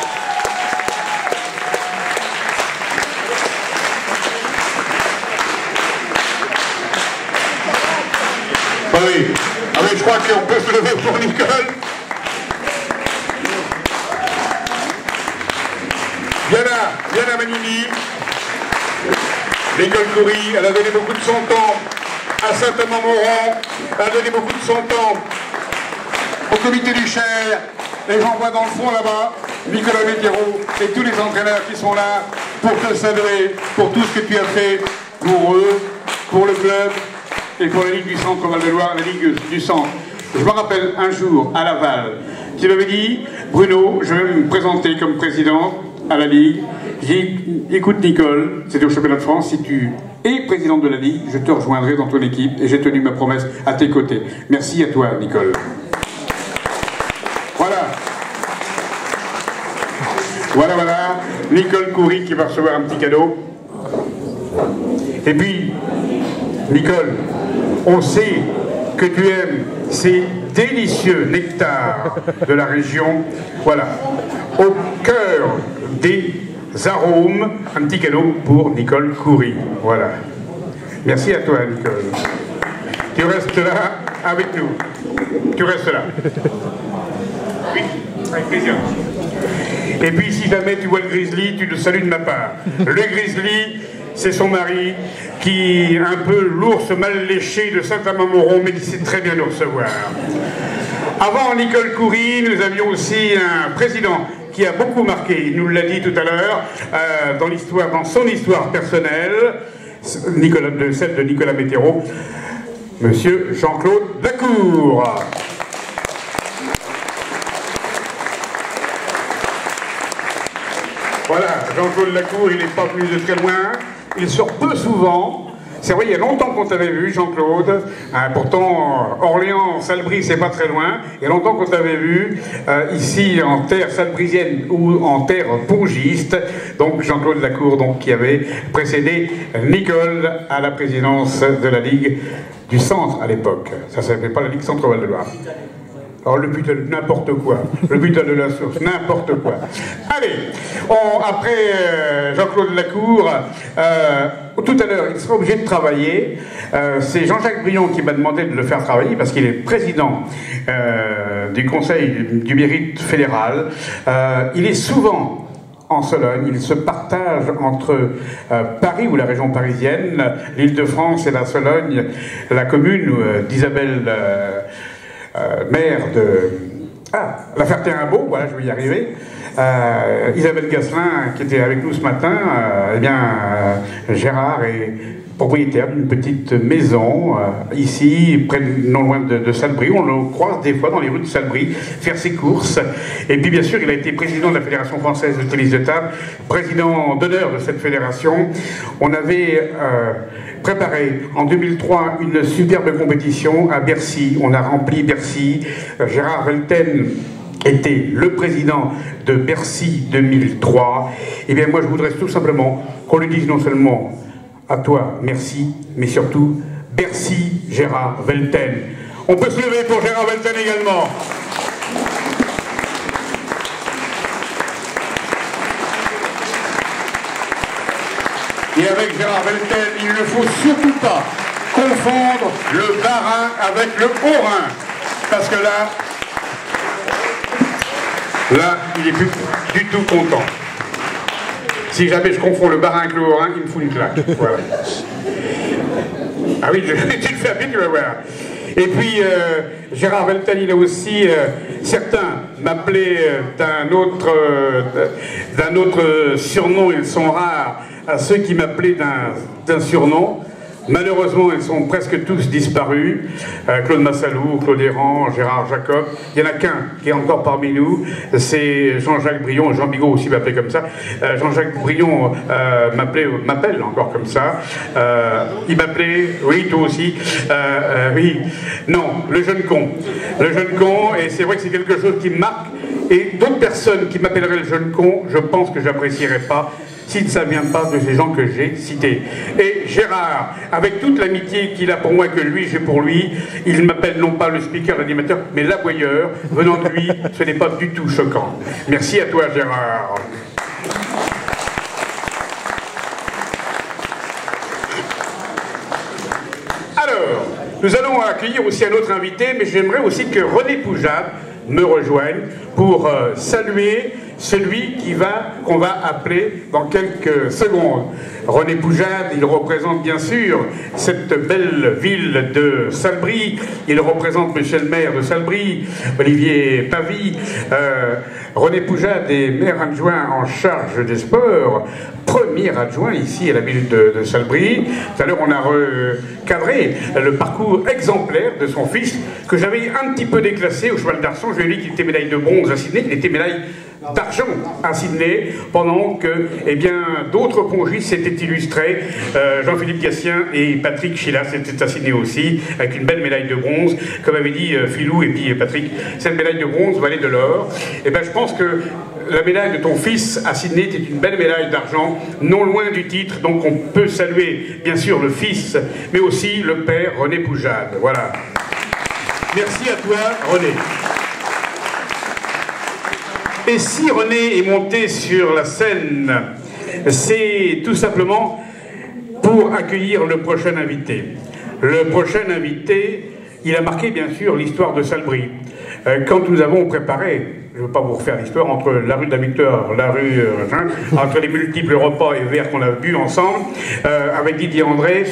Ah oui, je crois qu'on peut se lever pour Nicole. Elle a donné beaucoup de son temps à Saint-Amand-Moran, elle a donné beaucoup de son temps au comité du Cher, et j'en vois dans le fond là-bas Nicolas Météro et tous les entraîneurs qui sont là pour te saluer, pour tout ce que tu as fait pour eux, pour le club et pour la Ligue du Centre Val-de-Loire, la Ligue du Centre. Je me rappelle un jour à Laval, tu m'avais dit, Bruno, je vais me présenter comme président à la Ligue. J'ai écoute Nicole, c'était au championnat de France, si tu es président de la Ligue, je te rejoindrai dans ton équipe et j'ai tenu ma promesse à tes côtés. Merci à toi Nicole. Voilà. Voilà, voilà. Nicole Coury qui va recevoir un petit cadeau. Et puis, Nicole, on sait que tu aimes ces délicieux nectars de la région. Voilà. Au cœur des arômes, un petit cadeau pour Nicole Coury. Voilà. Merci à toi, Nicole. Tu restes là avec nous. Tu restes là. Oui, avec plaisir. Et puis, si jamais tu vois le grizzly, tu le salues de ma part. Le grizzly, c'est son mari qui est un peu l'ours mal léché de Saint-Amand-Moron, mais qui sait très bien nous recevoir. Avant Nicole Coury, nous avions aussi un président qui a beaucoup marqué, il nous l'a dit tout à l'heure, euh, dans l'histoire, dans son histoire personnelle, Nicolas, de celle de Nicolas Météro, Monsieur Jean-Claude Dacour. Voilà, Jean-Claude Lacour, il n'est pas venu de très loin, il sort peu souvent, c'est vrai, il y a longtemps qu'on t'avait vu, Jean-Claude. Hein, pourtant, Orléans, Salbris, c'est pas très loin. Il y a longtemps qu'on t'avait vu euh, ici en terre salbrisienne ou en terre pongiste. Donc Jean-Claude Lacour, donc qui avait précédé Nicole à la présidence de la Ligue du Centre à l'époque. Ça s'appelait pas la Ligue Centre-Val de Loire. Alors le but de n'importe quoi, le but de la source, n'importe quoi. Allez, après euh, Jean-Claude Lacour, euh, tout à l'heure, il sera obligé de travailler. Euh, c'est Jean-Jacques Brion qui m'a demandé de le faire travailler parce qu'il est président du Conseil du mérite fédéral. Il est souvent en Sologne. Il se partage entre Paris ou la région parisienne, l'Île-de-France et la Sologne, la commune d'Isabelle, maire de ah, la Ferté-Rimbaud, voilà, je vais y arriver. Euh, Isabelle Gasselin, qui était avec nous ce matin, euh, eh bien, euh, Gérard est propriétaire d'une petite maison euh, ici, près, non loin de, de Salbris. On le croise des fois dans les rues de Salbris faire ses courses. Et puis, bien sûr, il a été président de la Fédération française de tennis de table, président d'honneur de cette fédération. On avait euh, préparé en 2003 une superbe compétition à Bercy. On a rempli Bercy. Gérard Velten était le président de Bercy 2003, et bien moi je voudrais tout simplement qu'on lui dise non seulement à toi merci, mais surtout Bercy Gérard Velten. On peut se lever pour Gérard Velten également. Et avec Gérard Velten, il ne faut surtout pas confondre le Bas-Rhin avec le Haut-Rhin. Parce que là, là, il est plus du tout content. Si jamais je confonds le Bas-Rhin avec le Haut-Rhin, il me fout une claque. Voilà. Ah oui, tu le fais bien, tu vas voir. Et puis, euh, Gérard Velten, il a aussi, euh, certains m'appelaient euh, d'un autre, d'un autre surnom, ils sont rares, à ceux qui m'appelaient d'un d'un surnom. Malheureusement, ils sont presque tous disparus. Euh, Claude Massalou, Claude Errand, Gérard Jacob. Il n'y en a qu'un qui est encore parmi nous. C'est Jean-Jacques Brion. Jean Bigot aussi m'appelait comme ça. Euh, Jean-Jacques Brion euh, m'appelle encore comme ça. Euh, il m'appelait, oui, toi aussi. Oui. Non, le jeune con. Le jeune con. Et c'est vrai que c'est quelque chose qui me marque. Et d'autres personnes qui m'appelleraient le jeune con, je pense que j'apprécierais pas si ça ne vient pas de ces gens que j'ai cités. Et Gérard, avec toute l'amitié qu'il a pour moi que lui j'ai pour lui, il m'appelle non pas le speaker, l'animateur, mais l'aboyeur. Venant de lui, ce n'est pas du tout choquant. Merci à toi Gérard. Alors, nous allons accueillir aussi un autre invité, mais j'aimerais aussi que René Poujade me rejoigne pour euh, saluer celui qui va, qu'on va appeler dans quelques secondes. René Poujade, il représente bien sûr cette belle ville de Salbris, il représente le maire de Salbris, Olivier Pavie. Euh, René Poujade est maire adjoint en charge des sports, premier adjoint ici à la ville de, Salbris. Tout à l'heure, on a recadré le parcours exemplaire de son fils, que j'avais un petit peu déclassé au cheval d'arçon. Je lui ai dit qu'il était médaille de bronze à Sydney, il était médaille d'argent à Sydney, pendant que eh bien, d'autres pongistes s'étaient illustrés. Euh, Jean-Philippe Gatien et Patrick Chilas étaient à aussi, avec une belle médaille de bronze. Comme avait dit euh, Philou et puis Patrick, cette médaille de bronze valait de l'or. Et ben, je pense que la médaille de ton fils à Sydney était une belle médaille d'argent, non loin du titre, donc on peut saluer bien sûr le fils, mais aussi le père René Poujade. Voilà. Merci à toi, René. Et si René est monté sur la scène, c'est tout simplement pour accueillir le prochain invité. Le prochain invité, il a marqué bien sûr l'histoire de Salbris. Euh, Quand nous avons préparé, je ne veux pas vous refaire l'histoire, entre la rue de la la rue, euh, machin, entre les multiples repas et verres qu'on a bu ensemble, euh, avec Didier André,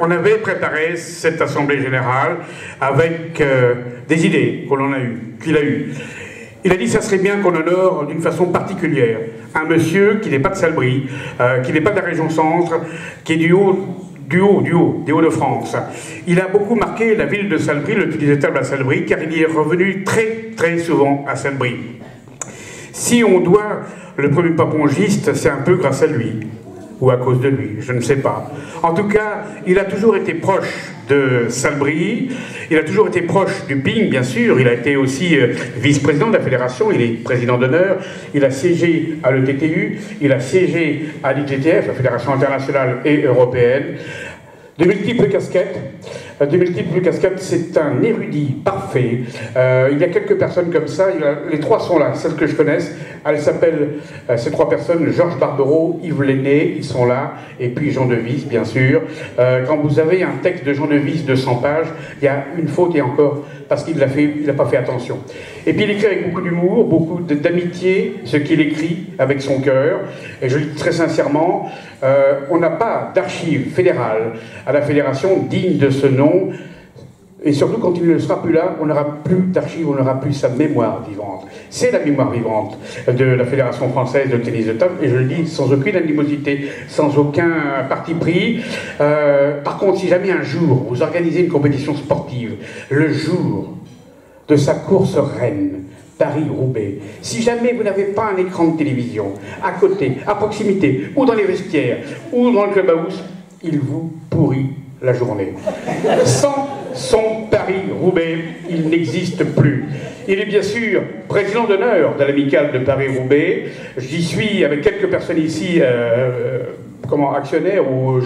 on avait préparé cette assemblée générale avec des idées qu'on en a eu, qu'il a eues. Il a dit ça serait bien qu'on honore d'une façon particulière un monsieur qui n'est pas de Salbris, euh, qui n'est pas de la région centre, qui est du haut, du haut, du haut, des Hauts-de-France. Il a beaucoup marqué la ville de Salbris, le table à Salbris, car il y est revenu très, très souvent à Salbris. Si on doit le premier papongiste, c'est un peu grâce à lui. Ou à cause de lui, je ne sais pas. En tout cas, il a toujours été proche de Salbris, il a toujours été proche du PING, bien sûr, il a été aussi euh, vice-président de la fédération, il est président d'honneur, il a siégé à l'ETTU, il a siégé à l'IGTF, la Fédération internationale et européenne, de multiples casquettes. Euh, de multiples casquettes, c'est un érudit parfait. Euh, il y a quelques personnes comme ça, les trois sont là, celles que je connaisse. Elles s'appellent, euh, ces trois personnes, Georges Barbereau, Yves Lenné, ils sont là, et puis Jean Devis, bien sûr. quand vous avez un texte de Jean Devis de 100 pages, il y a une faute et encore, parce qu'il n'a pas fait attention. Et puis il écrit avec beaucoup d'humour, beaucoup d'amitié, ce qu'il écrit avec son cœur. Et je le dis très sincèrement, euh, on n'a pas d'archives fédérales à la fédération digne de ce nom. Et surtout, quand il ne sera plus là, on n'aura plus d'archives, on n'aura plus sa mémoire vivante. C'est la mémoire vivante de la Fédération française de tennis de table, et je le dis sans aucune animosité, sans aucun parti pris. Euh, par contre, si jamais un jour vous organisez une compétition sportive, le jour de sa course reine, Paris-Roubaix. Si jamais vous n'avez pas un écran de télévision à côté, à proximité, ou dans les vestiaires, ou dans le clubhouse, il vous pourrit la journée. Sans son Paris-Roubaix, il n'existe plus. Il est bien sûr président d'honneur de l'amicale de Paris-Roubaix. J'y suis avec quelques personnes ici. Euh, comment, actionnaire ou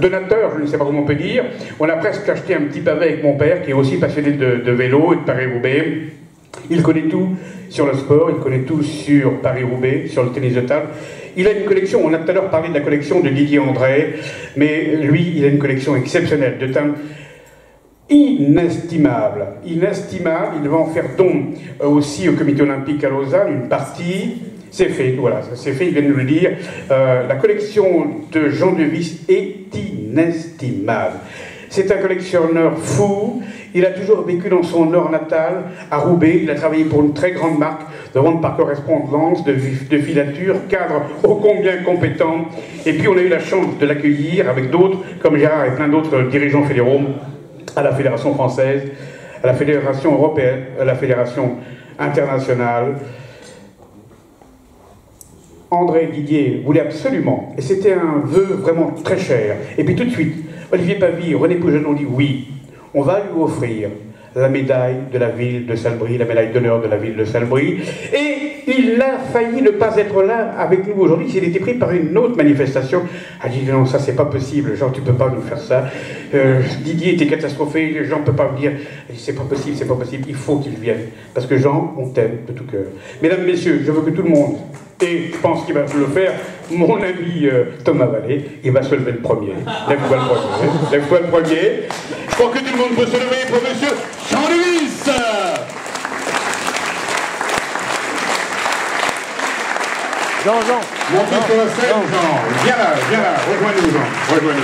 donateur, je ne sais pas comment on peut dire. On a presque acheté un petit pavé avec mon père, qui est aussi passionné de, vélo et de Paris-Roubaix. Il connaît tout sur le sport, il connaît tout sur Paris-Roubaix, sur le tennis de table. Il a une collection, on a tout à l'heure parlé de la collection de Didier André, mais lui, il a une collection exceptionnelle de timbres inestimable, inestimable. Il va en faire don euh, aussi au comité olympique à Lausanne, une partie. C'est fait, voilà, c'est fait, il vient de nous le dire. Euh, la collection de Jean Devis est inestimable. C'est un collectionneur fou. Il a toujours vécu dans son nord natal, à Roubaix. Il a travaillé pour une très grande marque de vente par correspondance, de, de filature, cadre ô combien compétent. Et puis on a eu la chance de l'accueillir avec d'autres, comme Gérard et plein d'autres dirigeants fédéraux, à la Fédération française, à la Fédération européenne, à la Fédération internationale. André Didier voulait absolument, et c'était un vœu vraiment très cher. Et puis tout de suite, Olivier Pavie, René Pougenon dit oui, on va lui offrir la médaille de la ville de Salbris, la médaille d'honneur de la ville de Salbris. Et il a failli ne pas être là avec nous aujourd'hui s'il était pris par une autre manifestation. A dit non, ça c'est pas possible, Jean, tu peux pas nous faire ça. Euh, Didier était catastrophé, Jean peut pas venir. C'est pas possible, c'est pas possible, il faut qu'il vienne. Parce que Jean, on t'aime de tout cœur. Mesdames, Messieurs, je veux que tout le monde et je pense qu'il va le faire, mon ami euh, Thomas Vallée, il va se lever le premier. Lève-toi le premier. Lève-toi le premier. Pour que tout le monde puisse se lever pour monsieur Jean-Louis. Jean-Jean. Montez sur la scène, Jean. Viens là, viens là. Rejoins-nous, Jean. Rejoins-nous.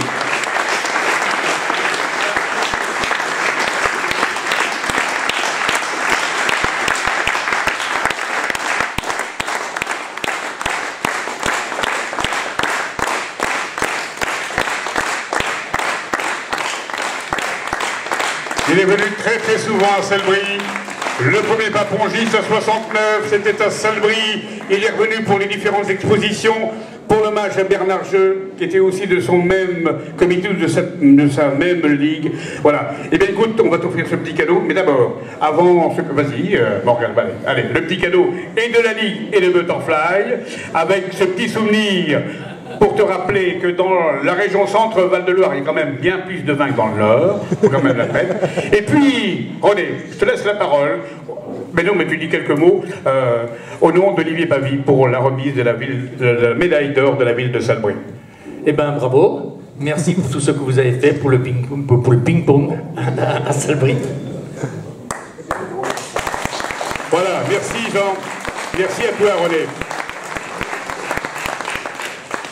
Il est venu très très souvent à Selbris. Le premier papongiste à 69, c'était à Salbris. Il est revenu pour les différentes expositions, pour l'hommage à Bernard Jeu, qui était aussi de son même comité, de sa, de sa même ligue. Voilà. Eh bien écoute, on va t'offrir ce petit cadeau, mais d'abord, avant, vas-y, euh, Morgan, allez, allez, le petit cadeau et de la ligue et de Butterfly, avec ce petit souvenir pour te rappeler que dans la région centre Val-de-Loire, il y a quand même bien plus de vin que dans le Nord, faut quand même la peine. Et puis, René, je te laisse la parole. Mais non, mais tu dis quelques mots euh, au nom d'Olivier Pavie pour la remise de la, ville, de la médaille d'or de la ville de Salbris. Eh bien, bravo. Merci pour tout ce que vous avez fait pour le ping-pong pour le ping -pong à Salbris. Voilà, merci Jean. Merci à toi René.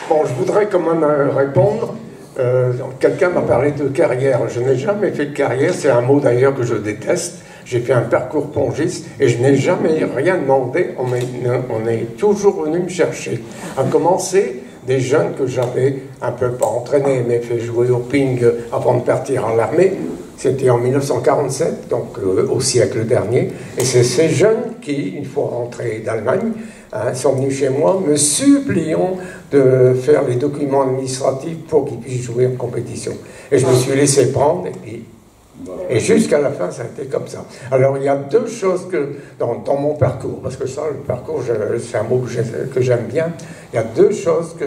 Bon, je voudrais quand même euh, répondre. Euh, quelqu'un m'a parlé de carrière. Je n'ai jamais fait de carrière, c'est un mot d'ailleurs que je déteste. J'ai fait un parcours pongiste et je n'ai jamais rien demandé. On est, toujours venu me chercher. À commencer des jeunes que j'avais un peu pas entraînés, mais fait jouer au ping avant de partir en l'armée. C'était en 1947, donc euh, au siècle dernier. Et c'est ces jeunes qui, une fois rentrés d'Allemagne, hein, sont venus chez moi me suppliant de faire les documents administratifs pour qu'ils puissent jouer en compétition. Et je me suis laissé prendre, et puis et jusqu'à la fin, ça a été comme ça. Alors, il y a deux choses que, dans, dans mon parcours, parce que ça, le parcours, c'est un mot que j'ai- que j'aime bien, il y a deux choses que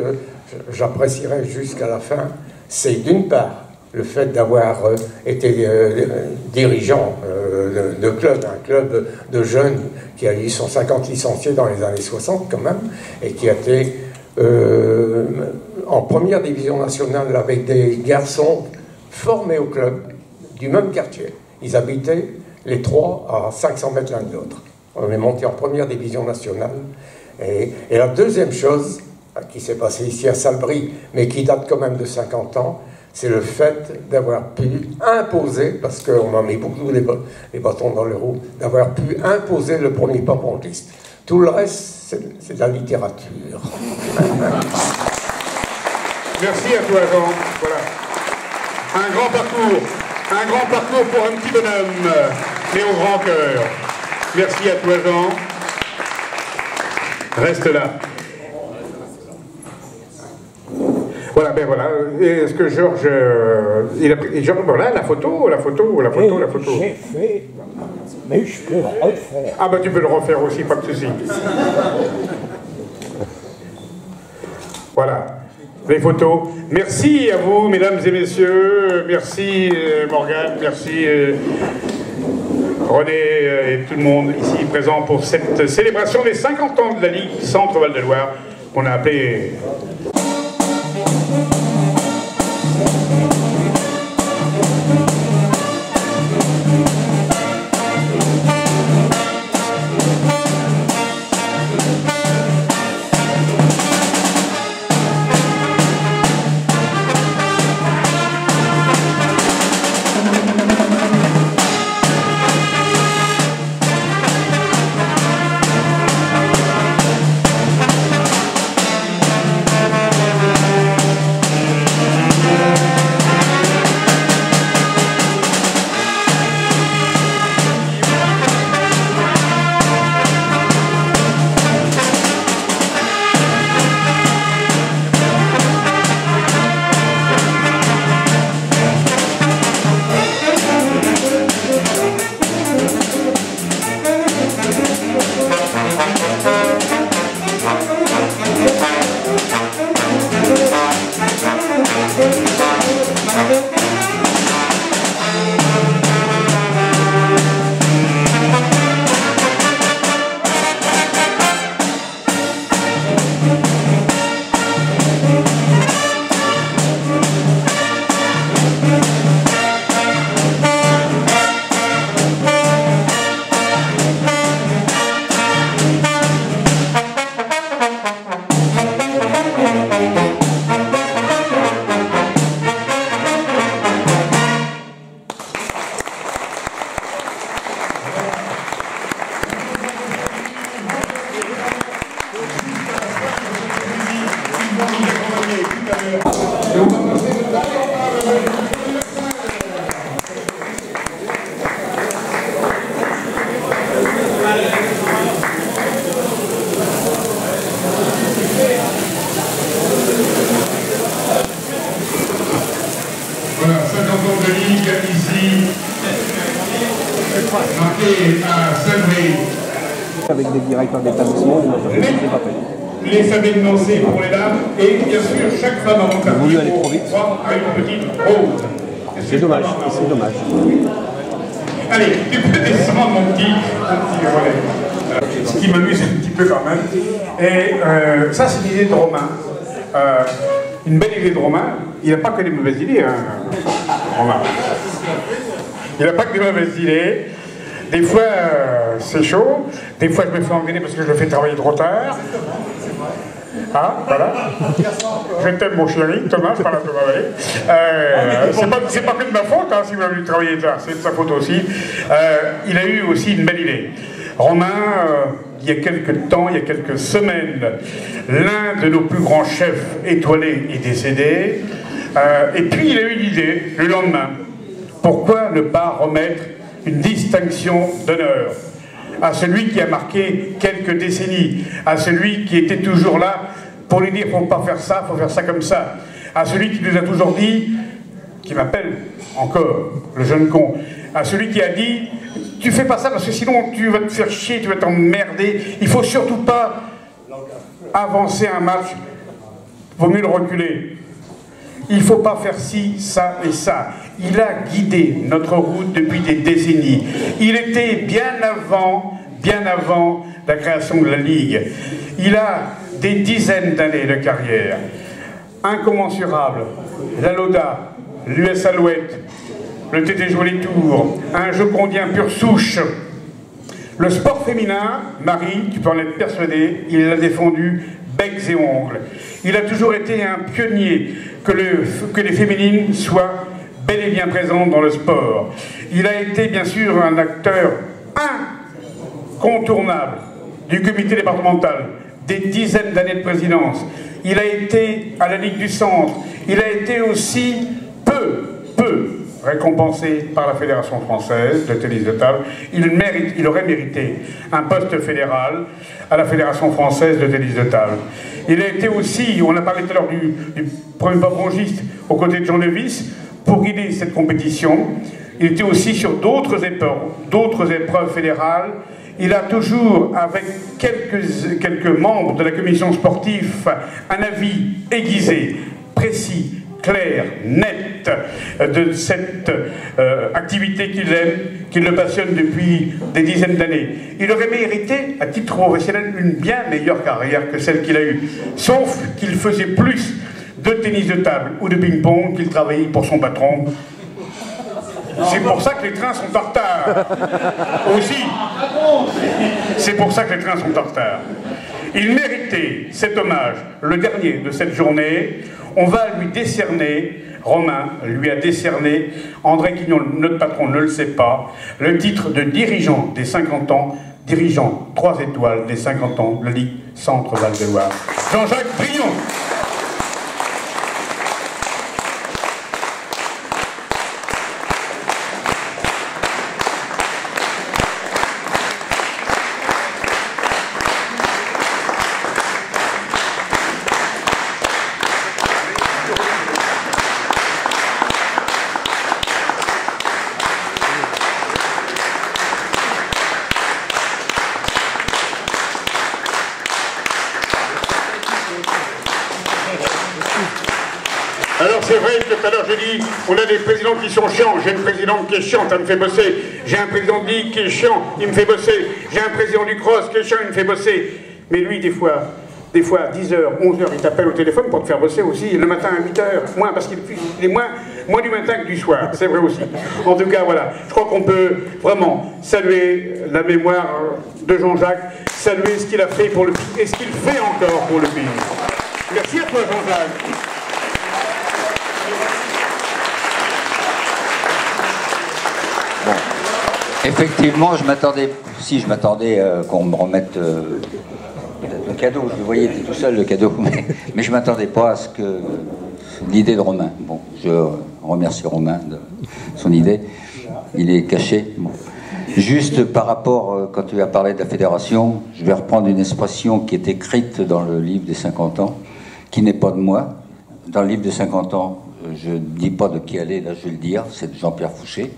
j'apprécierai jusqu'à la fin. C'est d'une part le fait d'avoir euh, été euh, dirigeant euh, de, de club, un club de jeunes qui a eu 150 licenciés dans les années 60 quand même, et qui a été en première division nationale avec des garçons formés au club du même quartier. Ils habitaient les trois à 500 mètres l'un de l'autre. On est monté en première division nationale. Et, et la deuxième chose qui s'est passée ici à Salbris, mais qui date quand même de 50 ans, c'est le fait d'avoir pu imposer, parce qu'on en met beaucoup les, bâtons dans les roues, d'avoir pu imposer le premier pas pontiste. Tout le reste, c'est c'est de la littérature. Merci à toi, Jean. Voilà. Un grand parcours. Un grand parcours pour un petit bonhomme, mais au grand cœur. Merci à toi, Jean. Reste là. Voilà, ben voilà. Est-ce que Georges. euh, il a pris- Georges, voilà, la photo, la photo, la photo, la photo. J'ai fait, mais je peux le refaire. Ah, bah tu peux le refaire aussi, pas de souci. Voilà, les photos. Merci à vous, mesdames et messieurs. Merci euh, Morgane, merci euh, René euh, et tout le monde ici présent pour cette célébration des 50 ans de la Ligue Centre-Val de Loire qu'on a appelée Il n'a pas que des mauvaises idées, hein, Romain. Il n'a pas que des mauvaises idées. Des fois, euh, c'est chaud. Des fois, je me fais engueuler parce que je le fais travailler trop tard. Ah, voilà. Je t'aime, mon chéri, Thomas, par la Thomas Vallée. Euh, c'est pas, c'est pas que de ma faute, hein, si vous avez travailler tard, c'est de sa faute aussi. Euh, il a eu aussi une belle idée. Romain, euh, il y a quelques temps, il y a quelques semaines, l'un de nos plus grands chefs étoilés est décédé. Euh, et puis, il a eu l'idée, le lendemain, Pourquoi ne pas remettre une distinction d'honneur à celui qui a marqué quelques décennies, à celui qui était toujours là pour lui dire faut pas faire ça, faut faire ça comme ça, à celui qui nous a toujours dit, qui m'appelle encore, le jeune con, à celui qui a dit tu fais pas ça parce que sinon tu vas te faire chier, tu vas t'emmerder, il faut surtout pas avancer un match, vaut mieux le reculer. Il ne faut pas faire ci, ça et ça. Il a guidé notre route depuis des décennies. Il était bien avant, bien avant la création de la Ligue. Il a des dizaines d'années de carrière. Incommensurable. La Loda, l'US Alouette, le TT Jolie Tour, un jeu condien pure souche. Le sport féminin, Marie, tu peux en être persuadé, il l'a défendu becs et ongles. Il a toujours été un pionnier que, le, que les féminines soient bel et bien présentes dans le sport. Il a été bien sûr un acteur incontournable du comité départemental, des dizaines d'années de présidence. Il a été à la Ligue du Centre. Il a été aussi peu, peu récompensé par la Fédération française de tennis de table. Il, mérite, il aurait mérité un poste fédéral à la Fédération française de tennis de table. Il a été aussi, on a parlé tout à l'heure du, premier papongiste aux côtés de Jean Levis, pour guider cette compétition. Il était aussi sur d'autres épreuves, fédérales. Il a toujours, avec quelques membres de la commission sportive, un avis aiguisé, précis, clair, net de cette euh, activité qu'il aime, qui le passionne depuis des dizaines d'années. Il aurait mérité, à titre professionnel, une bien meilleure carrière que celle qu'il a eue. Sauf qu'il faisait plus de tennis de table ou de ping-pong qu'il travaillait pour son patron. C'est pour ça que les trains sont en retard. Aussi. C'est pour ça que les trains sont en retard. Il méritait cet hommage, le dernier de cette journée. On va lui décerner, Romain lui a décerné, André Quignon, notre patron, ne le sait pas, le titre de dirigeant des 50 ans, dirigeant 3 étoiles des 50 ans de la Ligue Centre-Val de Loire. Jean-Jacques Brion. On a des présidents qui sont chiants, j'ai une présidente qui est chiante, ça me fait bosser, j'ai un président de qui est chiant, il me fait bosser, j'ai un président du cross qui est chiant, il me fait bosser. Mais lui, des fois, des fois à 10h, 11h, il t'appelle au téléphone pour te faire bosser aussi, le matin à 8h, moins parce qu'il est moins, moins du matin que du soir, c'est vrai aussi. En tout cas, voilà, je crois qu'on peut vraiment saluer la mémoire de Jean-Jacques, saluer ce qu'il a fait pour le pays et ce qu'il fait encore pour le pays. Merci à toi Jean-Jacques. Effectivement, je m'attendais, si je m'attendais euh, qu'on me remette euh, le cadeau. Je le voyais, tout seul le cadeau, mais, mais je m'attendais pas à ce que l'idée de Romain. Bon, je remercie Romain de son idée. Il est caché. Juste par rapport, euh, quand tu as parlé de la fédération, je vais reprendre une expression qui est écrite dans le livre des 50 ans, qui n'est pas de moi. Dans le livre des 50 ans, je ne dis pas de qui elle est, là je vais le dire, c'est de Jean-Pierre Fouché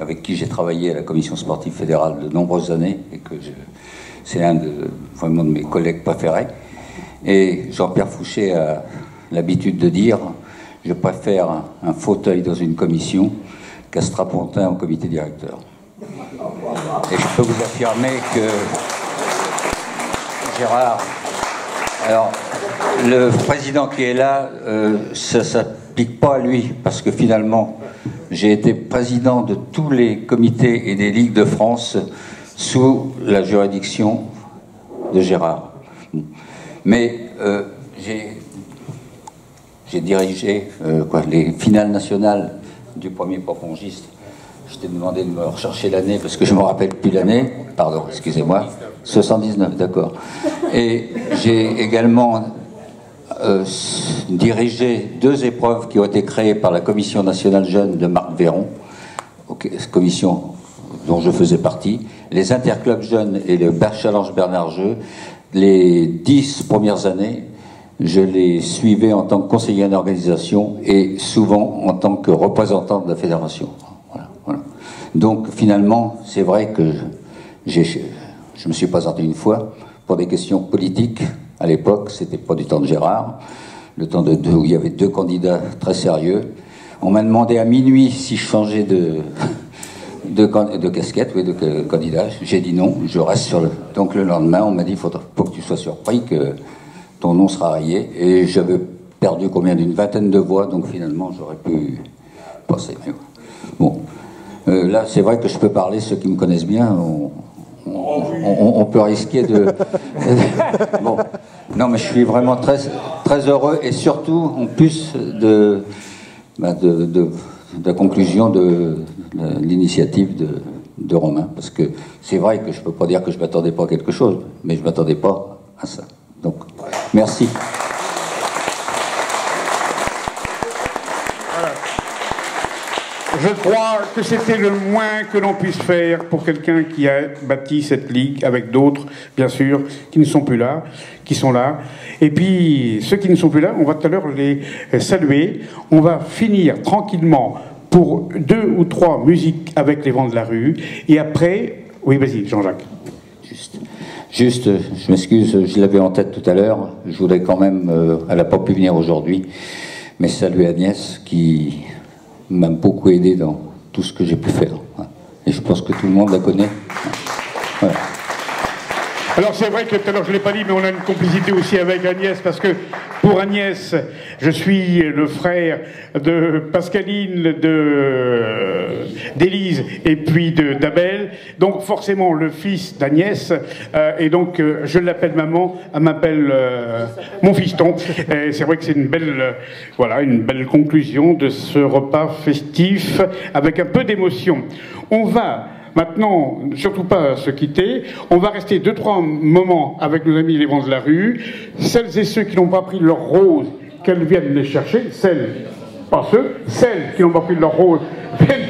avec qui j'ai travaillé à la commission sportive fédérale de nombreuses années et que c'est un de, vraiment de mes collègues préférés. Et Jean-Pierre Fouché a l'habitude de dire je préfère un, fauteuil dans une commission qu'un strapontin au comité directeur. Et je peux vous affirmer que Gérard, alors le président qui est là, euh, ça ne s'applique pas à lui parce que finalement, j'ai été président de tous les comités et des ligues de France sous la juridiction de Gérard. Mais euh, j'ai dirigé euh, quoi, les finales nationales du premier propongiste. Je t'ai demandé de me rechercher l'année parce que je me rappelle plus l'année. Pardon, excusez-moi. 79, d'accord. Et j'ai également euh, dirigé deux épreuves qui ont été créées par la Commission nationale jeune de Marc Véron, commission dont je faisais partie, les interclubs jeunes et le Challenge Bernard Jeu, les dix premières années, je les suivais en tant que conseiller d'organisation et souvent en tant que représentant de la fédération. Donc finalement, c'est vrai que je me suis présenté une fois pour des questions politiques. À l'époque, c'était pas du temps de Gérard, le temps de deux, où il y avait deux candidats très sérieux. On m'a demandé à minuit si je changeais de, de, casquette, oui, de candidat. J'ai dit non, je reste sur le. Donc le lendemain, on m'a dit il faut, que tu sois surpris que ton nom sera rayé. Et j'avais perdu combien d'une vingtaine de voix, donc finalement j'aurais pu passer. Bon, euh, là c'est vrai que je peux parler, ceux qui me connaissent bien, peut risquer de. bon, non, mais je suis vraiment très, très heureux et surtout en plus de, bah, de, de la conclusion de, l'initiative de, de, Romain. Parce que c'est vrai que je ne peux pas dire que je ne m'attendais pas à quelque chose, mais je ne m'attendais pas à ça. Donc, merci. Je crois que c'était le moins que l'on puisse faire pour quelqu'un qui a bâti cette ligue, avec d'autres, bien sûr, qui ne sont plus là, qui sont là. Et puis, ceux qui ne sont plus là, on va tout à l'heure les saluer. On va finir tranquillement pour deux ou trois musiques avec les vents de la rue. Et après, oui, vas-y, Jean-Jacques. Juste, juste, je m'excuse, je l'avais en tête tout à l'heure. Je voudrais quand même, euh, elle n'a pas pu venir aujourd'hui, mais saluer Agnès qui m'a beaucoup aidé dans tout ce que j'ai pu faire. Et je pense que tout le monde la connaît. Alors c'est vrai que tout à l'heure je ne l'ai pas dit, mais on a une complicité aussi avec Agnès, parce que pour Agnès, je suis le frère de Pascaline, de d'Élise et puis d'Abel, donc forcément le fils d'Agnès, euh, et donc euh, je l'appelle maman, elle m'appelle euh, mon fiston. C'est vrai que c'est une belle, voilà, une belle conclusion de ce repas festif avec un peu d'émotion. On va Maintenant, surtout pas se quitter. On va rester deux, trois moments avec nos amis les vents de la rue. Celles et ceux qui n'ont pas pris leur rose, qu'elles viennent les chercher. Celles, pas ceux, celles qui n'ont pas pris leur rose, viennent.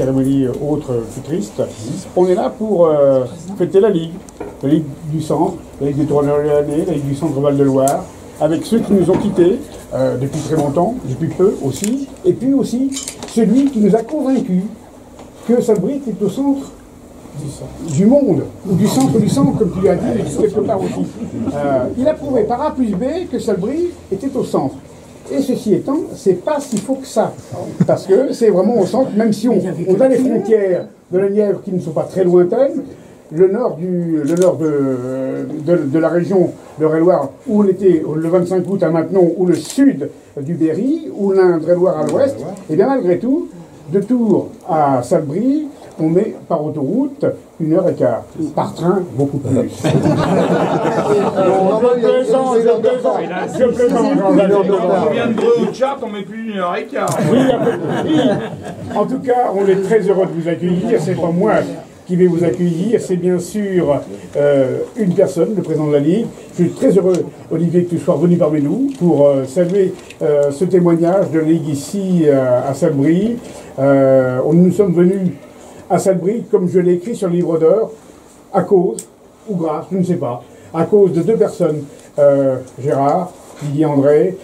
Cérémonie autre plus triste. On est là pour euh, fêter la Ligue, la Ligue du Centre, la Ligue des tourneurs de l'année, la Ligue du Centre Val-de-Loire, avec ceux qui nous ont quittés euh, depuis très longtemps, depuis peu aussi, et puis aussi celui qui nous a convaincus que Salbris est au centre du monde, ou du centre du centre, comme tu l'as dit, quelque part aussi. Euh, il a prouvé par A plus B que Salbris était au centre. Ceci étant, c'est pas si faux que ça. Parce que c'est vraiment au centre, même si on, on a les frontières de la Nièvre qui ne sont pas très lointaines, le nord, du, le nord de, de, la région de Réloir, où on était le 25 août à Maintenon, ou le sud du Berry, ou l'Indre-et-Loire à l'ouest, et bien malgré tout, de Tours à Salbris, on met par autoroute une heure et quart. Par train, beaucoup plus. je plaisante, je plaisante. Je plaisante. On vient de Dreux au Tchad, on met plus une heure et quart. Oui, en tout cas, on est très heureux de vous accueillir. C'est pas moi qui vais vous accueillir, c'est bien sûr euh, une personne, le président de la Ligue. Je suis très heureux, Olivier, que tu sois venu parmi nous pour euh, saluer euh, ce témoignage de la Ligue ici à Sabri. nous sommes venus à Salbris, comme je l'ai écrit sur le livre d'or, à cause, ou grâce, je ne sais pas, à cause de deux personnes, euh, Gérard, Didier André,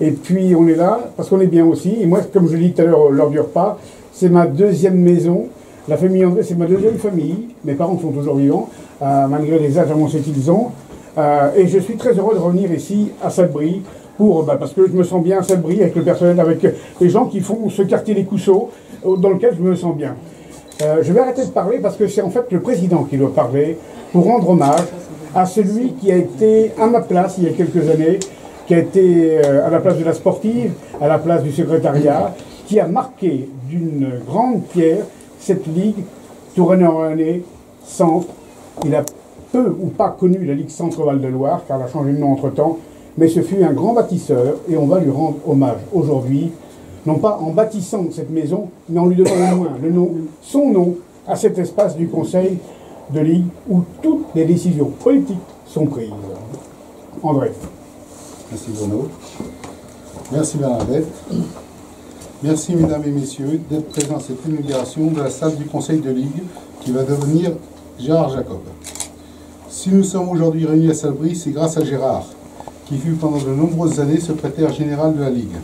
et puis on est là parce qu'on est bien aussi. Et moi, comme je l'ai dit tout à l'heure lors du repas, c'est ma deuxième maison. La famille André, c'est ma deuxième famille. Mes parents sont toujours vivants, euh, malgré les âges avancés qu'ils ont. Euh, et je suis très heureux de revenir ici à Salbris pour, bah, parce que je me sens bien à Salbris avec le personnel, avec les gens qui font ce quartier des Cousseaux, dans lequel je me sens bien. Euh, je vais arrêter de parler parce que c'est en fait le président qui doit parler pour rendre hommage à celui qui a été à ma place il y a quelques années, qui a été euh, à la place de la sportive, à la place du secrétariat, qui a marqué d'une grande pierre cette ligue Touraine-Rennais centre. Il a peu ou pas connu la ligue Centre-Val de Loire car elle a changé de nom entre-temps, mais ce fut un grand bâtisseur et on va lui rendre hommage aujourd'hui non pas en bâtissant cette maison, mais en lui donnant au moins le nom, son nom à cet espace du Conseil de Ligue où toutes les décisions politiques sont prises. André. Merci Bruno. Merci Bernadette. Merci mesdames et messieurs d'être présents à cette inauguration de la salle du Conseil de Ligue qui va devenir Gérard Jacob. Si nous sommes aujourd'hui réunis à Salbris, c'est grâce à Gérard, qui fut pendant de nombreuses années secrétaire général de la Ligue.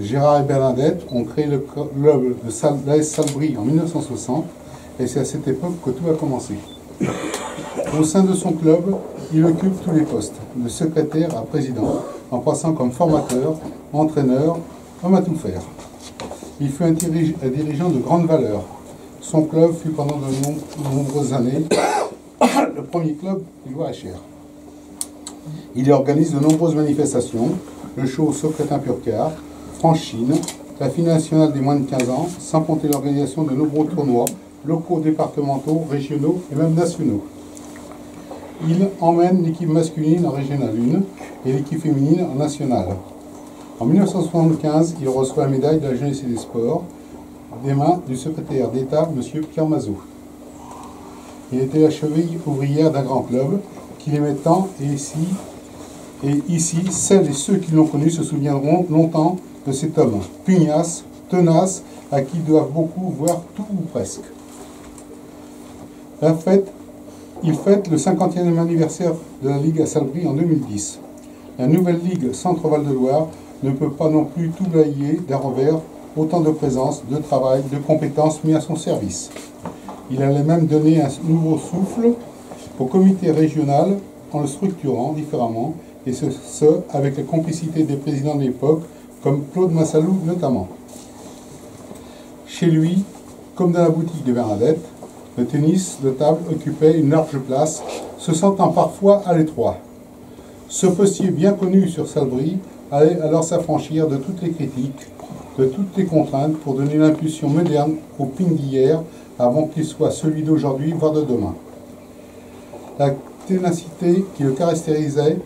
Gérard et Bernadette ont créé le club de l'AS Salbris en 1960 et c'est à cette époque que tout a commencé. Au sein de son club, il occupe tous les postes, de secrétaire à président, en passant comme formateur, entraîneur, homme à tout faire. Il fut un, dirigeant de grande valeur. Son club fut pendant de, nombreuses années le premier club du Loir-et-Cher. Il organise de nombreuses manifestations, le show Secrétin Purcar, Chine, la finale nationale des moins de 15 ans, sans compter l'organisation de nombreux tournois locaux, départementaux, régionaux et même nationaux. Il emmène l'équipe masculine en régionale 1 et l'équipe féminine en nationale. En 1975, il reçoit la médaille de la jeunesse et des sports des mains du secrétaire d'État, M. Pierre Mazot. Il était la cheville ouvrière d'un grand club qui aimait tant et ici, et ici, celles et ceux qui l'ont connu se souviendront longtemps de cet homme pugnace, tenace, à qui doivent beaucoup, voire tout ou presque. La il fête le 50e anniversaire de la Ligue à Salbris en 2010. La nouvelle Ligue Centre-Val de Loire ne peut pas non plus tout blayer d'un revers, autant de présence, de travail, de compétences mis à son service. Il allait même donner un nouveau souffle au comité régional en le structurant différemment, et ce, ce avec la complicité des présidents de l'époque, comme Claude Massalou notamment. Chez lui, comme dans la boutique de Bernadette, le tennis de table occupait une large place, se sentant parfois à l'étroit. Ce postier bien connu sur Salbris allait alors s'affranchir de toutes les critiques de toutes les contraintes pour donner l'impulsion moderne au ping d'hier avant qu'il soit celui d'aujourd'hui, voire de demain. La ténacité qui le caractérisait,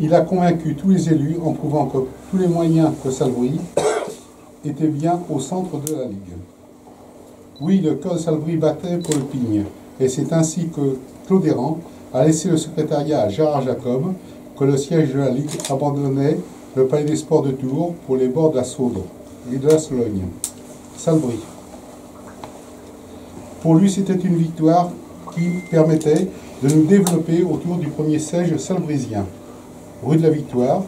il a convaincu tous les élus en prouvant que tous les moyens que Salbris étaient bien au centre de la Ligue. Oui, le col Salbris battait pour le Pigne, et c'est ainsi que Claude Errand a laissé le secrétariat à Gérard Jacob, que le siège de la Ligue abandonnait le palais des sports de Tours pour les bords de la Saude et de la Sologne. Salbris. Pour lui, c'était une victoire qui permettait de nous développer autour du premier siège salbrisien, rue de la Victoire,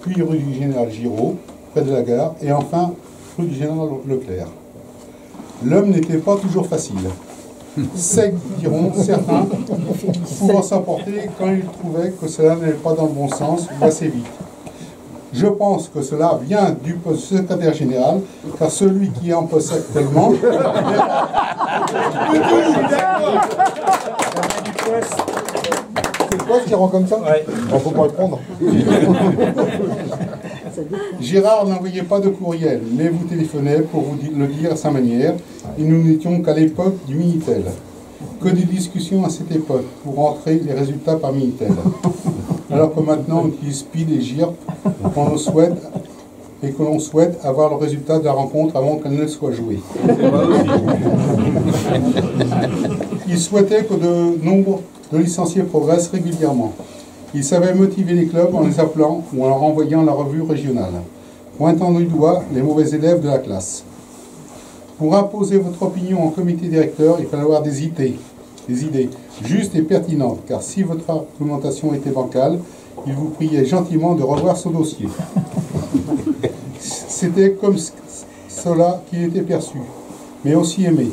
puis rue du Général Giraud, près de la gare, et enfin rue du Général Leclerc. L'homme n'était pas toujours facile. Sec, diront certains, pouvant s'emporter quand il trouvait que cela n'allait pas dans le bon sens ou assez vite. Je pense que cela vient du poste de secrétaire général, car celui qui en possède tellement. C'est le poste qui rend comme ça Ouais. Il faut pas le prendre. Gérard n'envoyait pas de courriel, mais vous téléphonait pour vous le dire à sa manière, et nous n'étions qu'à l'époque du Minitel. Que des discussions à cette époque pour rentrer les résultats par Minitel. Alors que maintenant on utilise Speed et GIRP, qu'on souhaite et que l'on souhaite avoir le résultat de la rencontre avant qu'elle ne soit jouée. Il souhaitait que de nombre de licenciés progressent régulièrement. Il savait motiver les clubs en les appelant ou en leur envoyant la revue régionale, pointant du doigt les mauvais élèves de la classe. Pour imposer votre opinion en comité directeur, il fallait avoir des idées, des idées justes et pertinentes, car si votre argumentation était bancale, il vous priait gentiment de revoir son dossier. C'était comme cela qu'il était perçu, mais aussi aimé,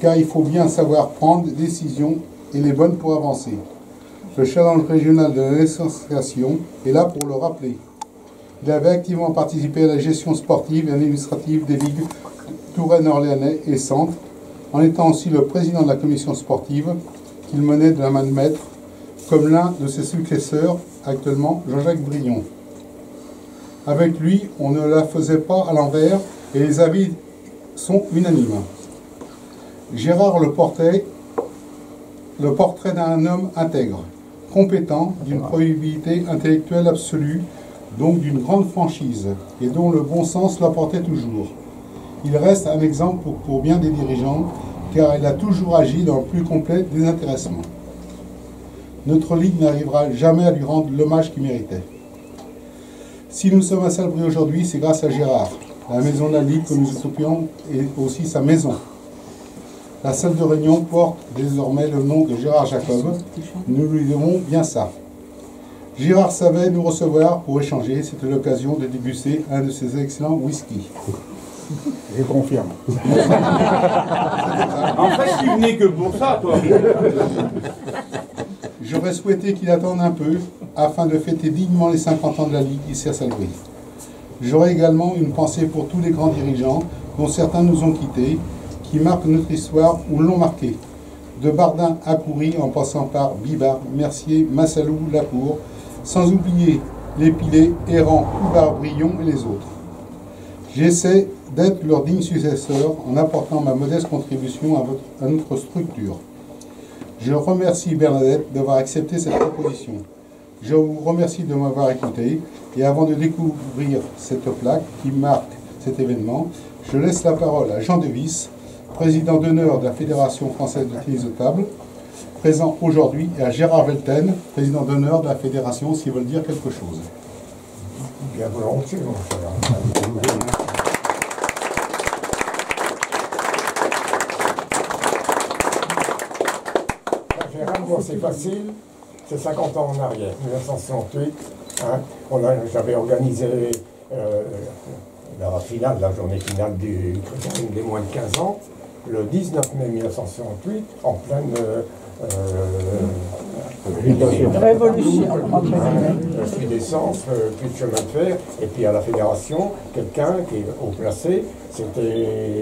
car il faut bien savoir prendre des décisions et les bonnes pour avancer. Le challenge régional de la licenciation est là pour le rappeler. Il avait activement participé à la gestion sportive et administrative des ligues Touraine, Orléanais et Centre, en étant aussi le président de la commission sportive qu'il menait de la main de maître, comme l'un de ses successeurs actuellement, Jean-Jacques Brion. Avec lui, on ne la faisait pas à l'envers et les avis sont unanimes. Gérard le portait le portrait d'un homme intègre, compétent, d'une probabilité intellectuelle absolue, donc d'une grande franchise, et dont le bon sens l'apportait toujours. Il reste un exemple pour, pour, bien des dirigeants, car il a toujours agi dans le plus complet désintéressement. Notre Ligue n'arrivera jamais à lui rendre l'hommage qu'il méritait. Si nous sommes à Salbris aujourd'hui, c'est grâce à Gérard. La maison de la Ligue que nous occupions est aussi sa maison. La salle de réunion porte désormais le nom de Gérard Jacob. Nous lui devons bien ça. Gérard savait nous recevoir pour échanger. C'était l'occasion de déguster un de ses excellents whisky. Je confirme. en fait, tu venais que pour ça, toi. J'aurais souhaité qu'il attende un peu afin de fêter dignement les 50 ans de la Ligue ici à Salbris. J'aurais également une pensée pour tous les grands dirigeants, dont certains nous ont quittés, qui marquent notre histoire ou l'ont marqué. De Bardin à Coury, en passant par Bibard, Mercier, Massalou, Lacour, sans oublier les Pilets, Errant, Houbard, Brion et les autres. J'essaie d'être leur digne successeur en apportant ma modeste contribution à, à notre structure. Je remercie Bernadette d'avoir accepté cette proposition. Je vous remercie de m'avoir écouté et avant de découvrir cette plaque qui marque cet événement, je laisse la parole à Jean Devis, président d'honneur de la Fédération française de tennis de table, présent aujourd'hui, et à Gérard Velten, président d'honneur de la Fédération, s'ils veulent dire quelque chose. Bien volontiers, mon cher. c'est facile, c'est 50 ans en arrière, 1968. Hein, J'avais organisé euh, la finale, la journée finale du des moins de 15 ans, le 19 mai 1968, en pleine euh, Révolution. Je suis d'essence, plus de chemin de fer, et puis à la fédération, quelqu'un qui est haut placé, c'était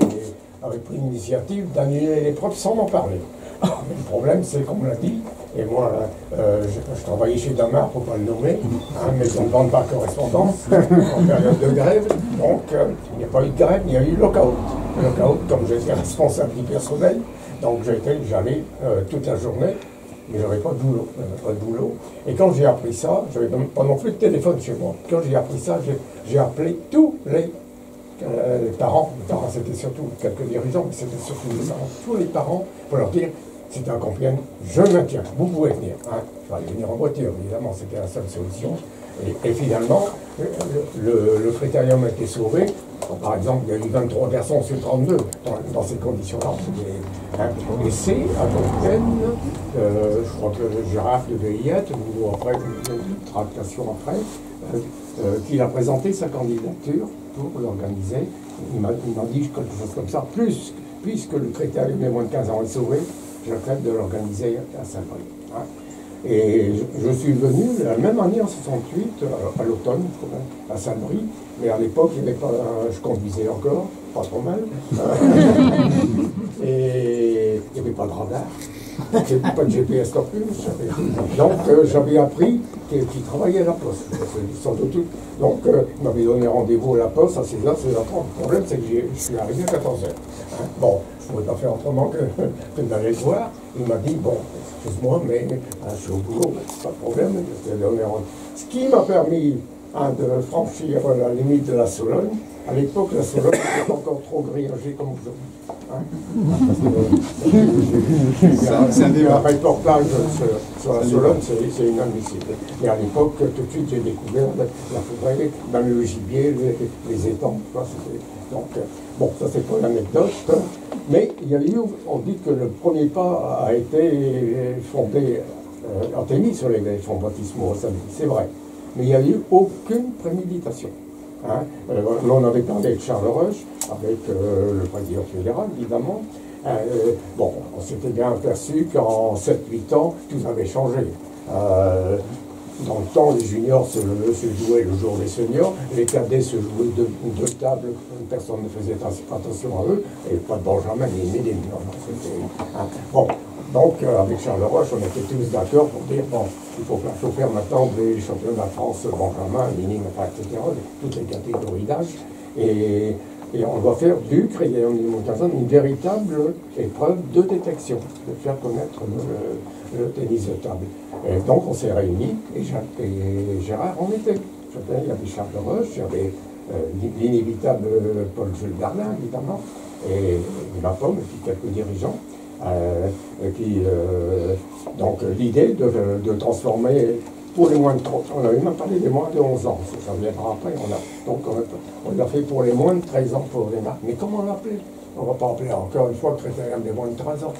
avait pris l'initiative d'annuler l'épreuve sans m'en parler. Le problème, c'est qu'on me l'a dit, et moi, euh, je, je, travaillais chez Damar, pour ne pas le nommer, hein, maison de vente par correspondance, en période de grève. Donc, euh, il n'y a pas eu de grève, il y a eu lockout. Lockout, comme j'étais responsable du personnel, donc j'allais euh, toute la journée, mais j'avais pas de boulot, pas de boulot. Et quand j'ai appris ça, j'avais pas non plus de téléphone chez moi. Quand j'ai appris ça, j'ai appelé tous les euh, les parents, les parents c'était surtout quelques dirigeants, mais c'était surtout les parents, tous les parents, pour leur dire c'est un Compiègne, je maintiens, vous pouvez venir. Hein. Il fallait venir en voiture, évidemment, c'était la seule solution. Et, finalement, le, le, critérium a été sauvé. par exemple, il y a eu 23 garçons sur 32 dans, ces conditions-là. Hein. Et c'est à Compiègne, euh, je crois que Gérard de Veillette, ou après, une tractation après, euh, euh, qu'il a présenté sa candidature pour l'organiser. Il m'a dit quelque chose comme ça, plus, puisque le critérium des moins de 15 ans est sauvé, j'accepte de l'organiser à Saint-Brieuc. Hein. Et je, suis venu la même année en 68, à, l'automne, à Saint-Brieuc, mais à l'époque, je conduisais encore, pas trop mal, et il n'y avait pas de radar. Pas de GPS non plus. Donc euh, j'avais appris qu'il travaillait à la poste, sans. Donc euh, il m'avait donné rendez-vous à la poste à 16h, 16h30. Le problème c'est que je suis arrivé à 14h. Hein. Bon, je ne pouvais pas faire autrement que, d'aller le voir. Il m'a dit, bon, excuse-moi, mais hein, je suis au boulot, pas de problème. Ce qui m'a permis hein, de franchir la limite de la Sologne, à l'époque, la Sologne n'était encore trop grillagée comme aujourd'hui. Hein c'est un, reportage sur, la Sologne, c'est inadmissible. Mais à l'époque, tout de suite, j'ai découvert la forêt, dans le gibier, les, étangs. Donc, bon, ça c'est pas l'anecdote. Mais il y a eu, on dit que le premier pas a été fondé, euh, tennis sur les fonds baptismaux, c'est vrai. Mais il n'y a eu aucune préméditation. Hein. Euh, on avait parlé de Charles Roche, avec euh, le président fédéral, évidemment. Euh, bon, on s'était bien aperçu qu'en 7-8 ans, tout avait changé. dans le temps, les juniors se, jouaient le jour des seniors, les cadets se jouaient de, de table, personne ne faisait attention à eux, et pas de Benjamin ni Médine. Hein. Bon, donc, avec Charles Roche, on était tous d'accord pour dire, bon, il faut, faire maintenant des championnats de France, Benjamin, Minime, etc., toutes les catégories d'âge. Et, on doit faire du créer une véritable épreuve de détection, de faire connaître le, tennis de table. Et donc, on s'est réunis, et, Gérard en était. Il y avait Charles Roche, il y avait euh, l'inévitable Paul-Jules Darlin, évidemment, et, ma pomme, et puis quelques dirigeants. Euh, et puis, euh, donc l'idée de, transformer pour les moins de 30, on avait même parlé des moins de 11 ans, ça, viendra après, on a, donc on l'a fait pour les moins de 13 ans pour les marques. Mais comment l'appeler? On ne va pas appeler encore une fois le critérium des moins de 13 ans.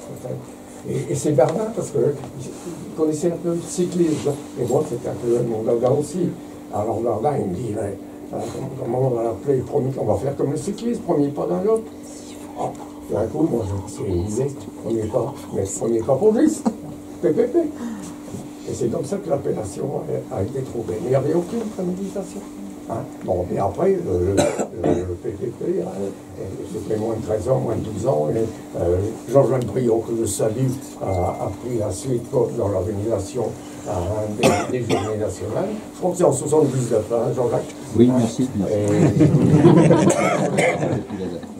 Et, c'est Bernard parce qu'il connaissait un peu le cyclisme, et moi c'était un peu mon dada aussi. Alors Bernard il me dit, euh, comment, on va l'appeler? On va faire comme le cyclisme, premier pas dans l'autre. D'un coup, moi, je me suis dit, premier pas, mais premier pas pour juste, PPP. Et c'est comme ça que l'appellation a, été trouvée. Mais il n'y avait aucune préméditation. Hein. Bon, mais après, le, PPP, hein, c'était moins de 13 ans, moins de 12 ans. Et euh, Jean-Jacques Briot, que je salue, a, pris la suite dans l'organisation hein, des, des, journées nationales. Je crois que c'est en 79, hein, Jean-Jacques. Oui, merci. C'est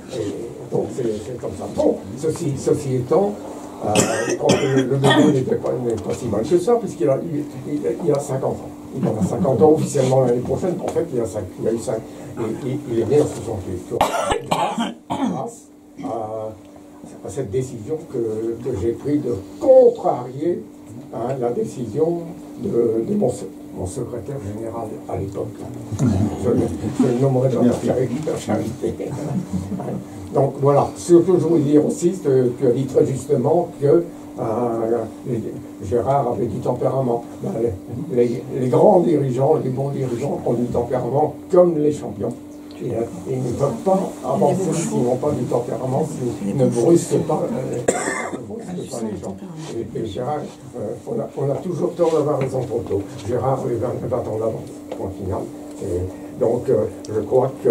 ça. Bon, ceci, étant, euh, le, bébé n'était pas, si mal que ça, puisqu'il a, il, il, a 50 ans. Il en a 50 ans officiellement l'année prochaine. En fait, il a, 5, il a eu 5. Et, il est né en 68. Grâce, à, cette décision que, que j'ai prise de contrarier hein, la décision de, de mon, mon secrétaire général à l'époque. Je, je, le nommerai dans la charité. Donc voilà, ce que je voulais dire aussi, tu as dit très justement que euh, Gérard avait du tempérament. Ben, les, grands dirigeants, les bons dirigeants ont du tempérament comme les champions. Et, euh, ils ne peuvent pas avancer s'ils n'ont pas du tempérament, s'ils ne brusquent pas, euh, pas, les gens. Et, Gérard, on, a, toujours tort d'avoir raison trop tôt. Gérard avait 20, ans d'avance, point final. Donc, euh, je crois que,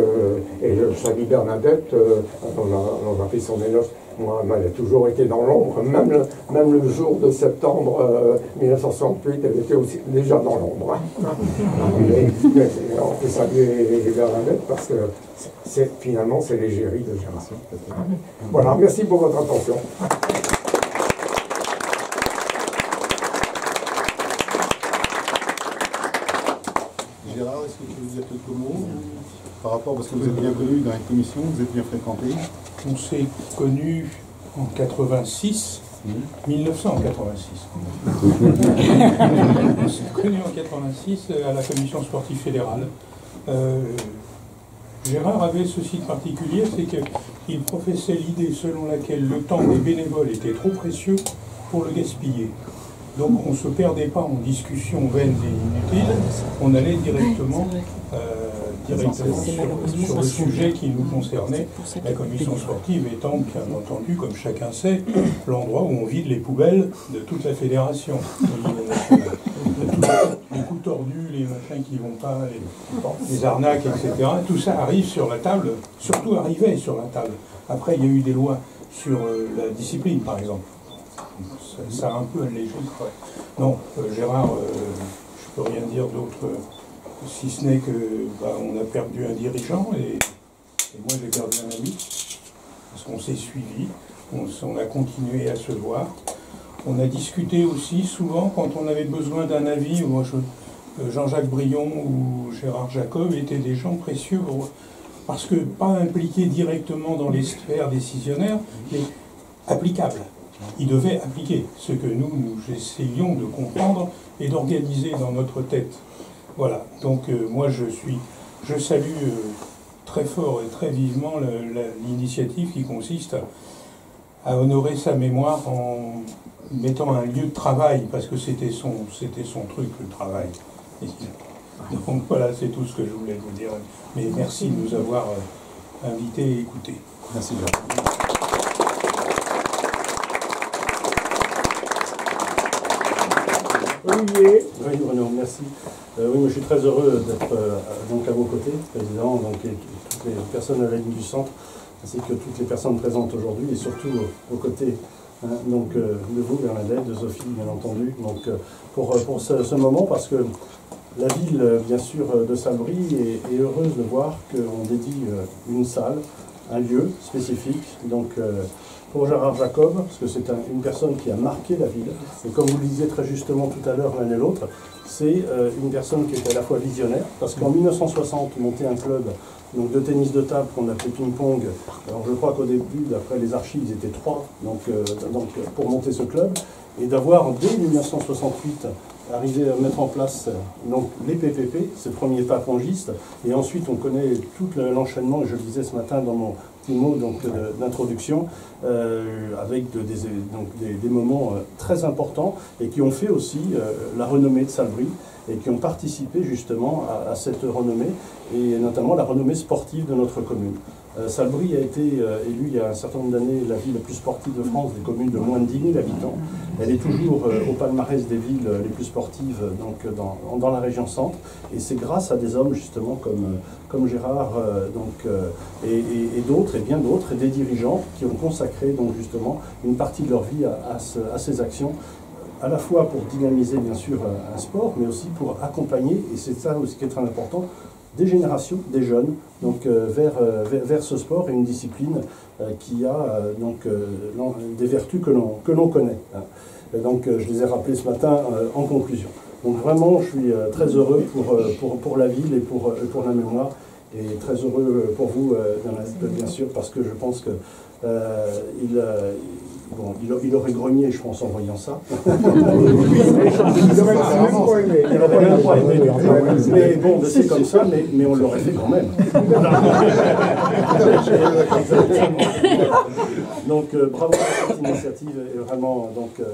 et je salue Bernadette, euh, on, a, on, a, fait son éloge, Elle a toujours été dans l'ombre, même le, même le jour de septembre euh, 1968, elle était aussi déjà dans l'ombre. on peut saluer Bernadette parce que finalement, c'est l'égérie de Gérard. Voilà, merci pour votre attention. Gérard, est-ce que tu veux dire quelques mots par rapport, parce que vous êtes bien connu dans les commissions, vous êtes bien fréquenté On s'est connus en 86, 1986. On s'est connus en 86 à la commission sportive fédérale. Euh, Gérard avait ceci de particulier, c'est qu'il professait l'idée selon laquelle le temps des bénévoles était trop précieux pour le gaspiller. Donc on ne se perdait pas en discussions vaines et inutiles, on allait directement, euh, directement sur, sur le sujet qui nous concernait, la commission sportive étant bien entendu, comme chacun sait, l'endroit où on vide les poubelles de toute la fédération. au niveau national. De tout- Les coups tordus, les machins qui vont pas, les, les arnaques, etc. Tout ça arrive sur la table, surtout arrivait sur la table. Après, il y a eu des lois sur euh, la discipline, par exemple. Ça, ça a un peu allégé. Non, euh, Gérard, euh, je peux rien dire d'autre, euh, si ce n'est que bah, on a perdu un dirigeant et, moi j'ai perdu un ami, parce qu'on s'est suivi, on, a continué à se voir. On a discuté aussi souvent quand on avait besoin d'un avis. Moi, euh, Jean-Jacques Brion ou Gérard Jacob étaient des gens précieux pour- parce que pas impliqués directement dans les sphères décisionnaires, mais applicables. Ils devaient appliquer ce que nous, nous essayions de comprendre et d'organiser dans notre tête. Voilà. Donc euh, moi, je suis, je salue euh, très fort et très vivement l'initiative qui consiste à, honorer sa mémoire en mettant un lieu de travail, parce que c'était son, son truc, le travail. Donc voilà, c'est tout ce que je voulais vous dire. Mais merci de nous avoir euh, invités et écoutés. Merci Olivier. Oui, Bruno, merci. Euh, oui, je suis très heureux d'être euh, à vos côtés, président, donc, et toutes les personnes à la ligne du centre, ainsi que toutes les personnes présentes aujourd'hui, et surtout aux côtés hein, donc, euh, de vous, Bernadette, de Sophie, bien entendu, donc, euh, pour, pour ce, moment, parce que la ville, bien sûr, de Salbris est, est heureuse de voir qu'on dédie une salle, un lieu spécifique, donc pour Gérard Jacob, parce que c'est un- une personne qui a marqué la ville. Et comme vous le disiez très justement tout à l'heure l'un et l'autre, c'est euh, une personne qui était à la fois visionnaire, parce qu'en 1960, monter un club donc, de tennis de table qu'on appelait ping-pong, alors je crois qu'au début, d'après les archives, ils étaient trois donc, euh, donc, pour monter ce club, et d'avoir dès 1968 arrivé à mettre en place donc, les PPP, ces premiers pas pongistes, et ensuite on connaît tout le- l'enchaînement, et je le disais ce matin dans mon petit mot donc, d'introduction, euh, avec de- des, donc, des, moments euh, très importants et qui ont fait aussi euh, la renommée de Salbris et qui ont participé justement à cette renommée et notamment la renommée sportive de notre commune. Euh, Salbris a été euh, élue il y a un certain nombre d'années la ville la plus sportive de France, des communes de moins de 10 000 habitants. Elle est toujours euh, au palmarès des villes les plus sportives donc, dans, dans la région centre. Et c'est grâce à des hommes justement comme, comme Gérard donc, et, d'autres, et bien d'autres, des dirigeants qui ont consacré donc, justement une partie de leur vie à, à à ces actions à la fois pour dynamiser bien sûr un sport, mais aussi pour accompagner, et c'est ça aussi qui est très important, des générations, des jeunes, donc euh, vers, euh, vers, vers ce sport et une discipline euh, qui a donc des vertus que l'on connaît. hein. Donc je les ai rappelées ce matin en conclusion. Donc vraiment, je suis très heureux pour, la ville et pour, la mémoire, et très heureux pour vous, bien sûr, parce que je pense que Bon, il, il aurait grogné, je pense, en voyant ça. Il aurait même pas aimé. Il aurait même pas aimé. Mais bon, c'est comme ça, mais, mais on l'aurait fait quand même. donc, euh, bravo pour cette initiative et vraiment, donc, euh,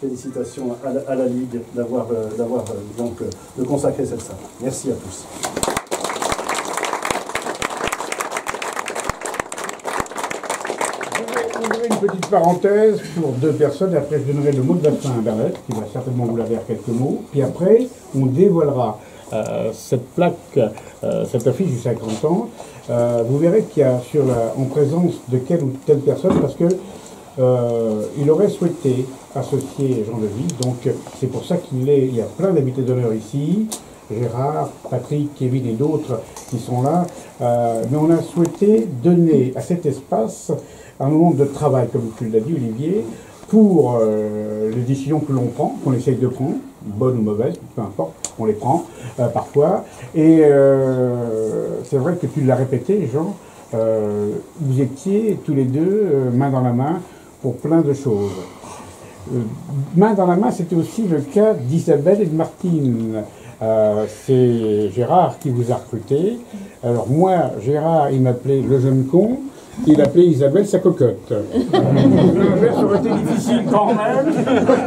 félicitations à la, à la Ligue d'avoir, euh, d'avoir euh, donc, euh, de consacrer cette salle. Merci à tous. J'ouvrirai une petite parenthèse pour deux personnes, après je donnerai le mot de la fin à Bernadette, qui va certainement vous laver quelques mots. Puis après, on dévoilera euh, cette plaque, euh, cette affiche du 50 ans, euh, vous verrez qu'il y a en présence de quelle ou telle personne, parce que il aurait souhaité associer Jean Ville, donc c'est pour ça qu'il est, il y a plein d'invités d'honneur ici, Gérard, Patrick, Kevin et d'autres qui sont là, mais on a souhaité donner à cet espace un moment de travail, comme tu l'as dit Olivier, pour euh, les décisions que l'on prend, qu'on essaye de prendre, bonnes ou mauvaises, peu importe, on les prend euh, parfois. Et euh, c'est vrai que tu l'as répété, Jean, euh, vous étiez tous les deux euh, main dans la main pour plein de choses. Euh, main dans la main, c'était aussi le cas d'Isabelle et de Martine. C'est Gérard qui vous a recruté. Alors moi, Gérard, il m'appelait le jeune con. Il appelait Isabelle sa cocotte. L'inverse aurait été difficile quand même?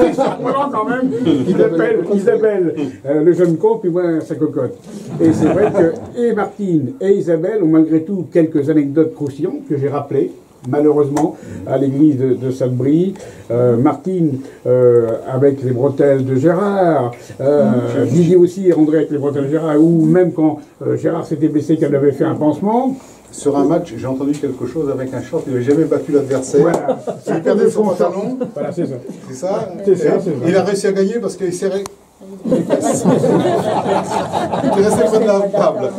C'est surprenant quand même. Il appelle Isabelle euh, le jeune con, puis moi sa cocotte. Et c'est vrai que et Martine et Isabelle ont malgré tout quelques anecdotes croustillantes que j'ai rappelées malheureusement, à l'église de, de Salbris. Euh, Martine euh, avec les bretelles de Gérard, euh, Didier aussi et André avec les bretelles de Gérard, ou même quand Gérard s'était blessé, qu'elle avait fait un pansement. Sur un match, j'ai entendu quelque chose avec un short, il n'avait jamais battu l'adversaire. Voilà. Il perdait son pantalon. Voilà, c'est ça. C'est ça. Il a réussi à gagner parce qu'il ré- Il est resté près de la table.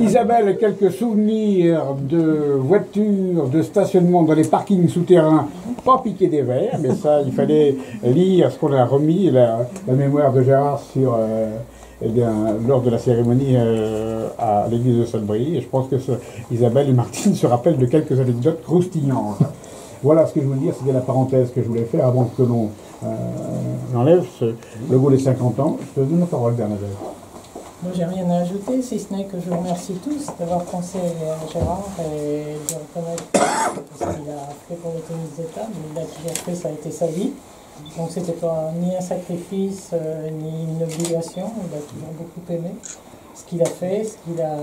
Isabelle, quelques souvenirs de voitures, de stationnement dans les parkings souterrains, pas piquer des verres, mais ça, il fallait lire ce qu'on a remis, la, la mémoire de Gérard sur, euh, eh bien, lors de la cérémonie euh, à l'église de Salbris. Et je pense que Isabelle et Martine se rappellent de quelques anecdotes croustillantes. Voilà ce que je voulais dire, c'était la parenthèse que je voulais faire avant que l'on euh, enlève ce logo des 50 ans. Je te donne la parole, Bernadette. Moi, j'ai rien à ajouter, si ce n'est que je vous remercie tous d'avoir pensé à Gérard et de reconnaître ce qu'il a fait pour le tennis d'État. Mais il a toujours fait, ça a été sa vie. Donc, c'était pas ni un sacrifice, euh, ni une obligation. Il a toujours beaucoup aimé ce qu'il a fait, ce qu'il a.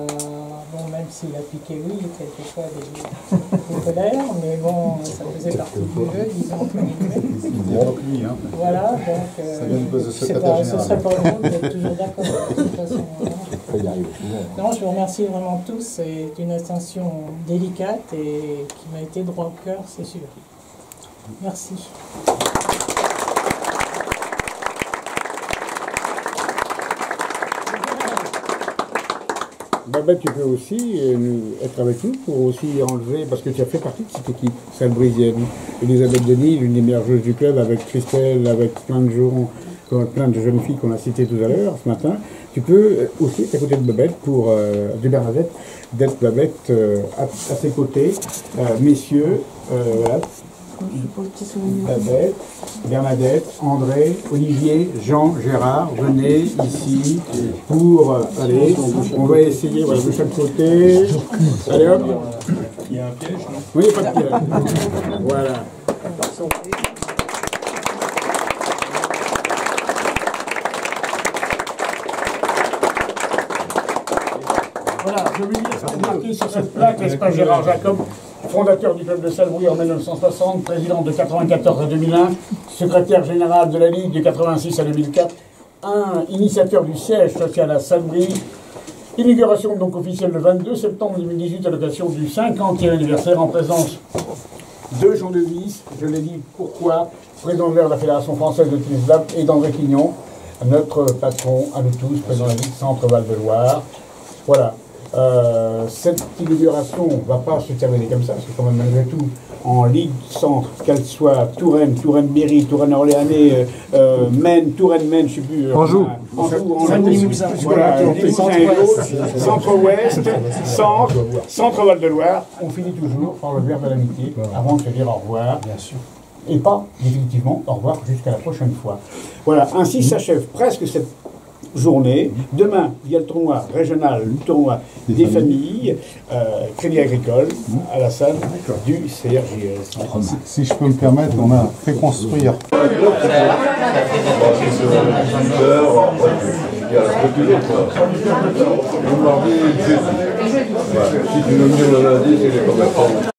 Bon, même s'il a piqué, oui, quelquefois des, des colères, mais bon, ça faisait partie du jeu, disons. Il hein. Voilà, donc. euh, Ça vient de c'est secrétaire pas- Ce serait pas drôle d'être toujours d'accord de toute façon. voilà. Non, je vous remercie vraiment tous. C'est une attention délicate et qui m'a été droit au cœur, c'est sûr. Merci. Babette, tu peux aussi euh, être avec nous pour aussi enlever, parce que tu as fait partie de cette équipe salbrisienne. Elisabeth Denis, l'une des meilleures joueuses du club, avec Christelle, avec plein de gens, comme plein de jeunes filles qu'on a citées tout à l'heure, ce matin. Tu peux euh, aussi être à côté de Babette, pour, euh, de Bernadette, d'être Babette euh, à, ses côtés. Euh, messieurs, euh, voilà. Babette, Bernadette, André, Olivier, Jean, Gérard, venez ici pour. allez, on va essayer voilà, de chaque côté. Allez hop. Il y a un piège, non? Oui, pas de piège. Voilà. Voilà, je veux dire, c'est marqué sur cette plaque, n'est-ce pas, Gérard Jacob, fondateur du club de Salbris en 1960, président de 94 à 2001, secrétaire général de la Ligue de 86 à 2004, un initiateur du siège social à Salbris, inauguration donc officielle le 22 septembre 2018 à l'occasion du 50e anniversaire en présence de Jean Devis, je l'ai dit pourquoi, président de la Fédération française de tennis et d'André Quignon, notre patron à nous tous, président de la Ligue Centre Val-de-Loire. Voilà. Euh, cette inauguration ne va pas se terminer comme ça, parce que quand même malgré tout, en Ligue Centre, qu'elle soit Touraine, Touraine-Berry, Touraine-Orléanais, euh, euh, Maine, Touraine-Maine, je ne sais plus. Anjou. Anjou. Voilà, Centre- Limousin et l'autre, Centre-Ouest, Centre, Centre-Val-de-Loire. On finit toujours par le verbe de l'amitié avant de se dire au revoir. Bien sûr. Et pas définitivement au revoir jusqu'à la prochaine fois. Voilà, ainsi s'achève presque cette journée. Demain, il y a le tournoi régional, le tournoi des familles, euh, Crédit Agricole, à la salle du CRJS. Si, si je peux me permettre, on a fait construire. Si tu veux venir le lundi, c'est les commerçants.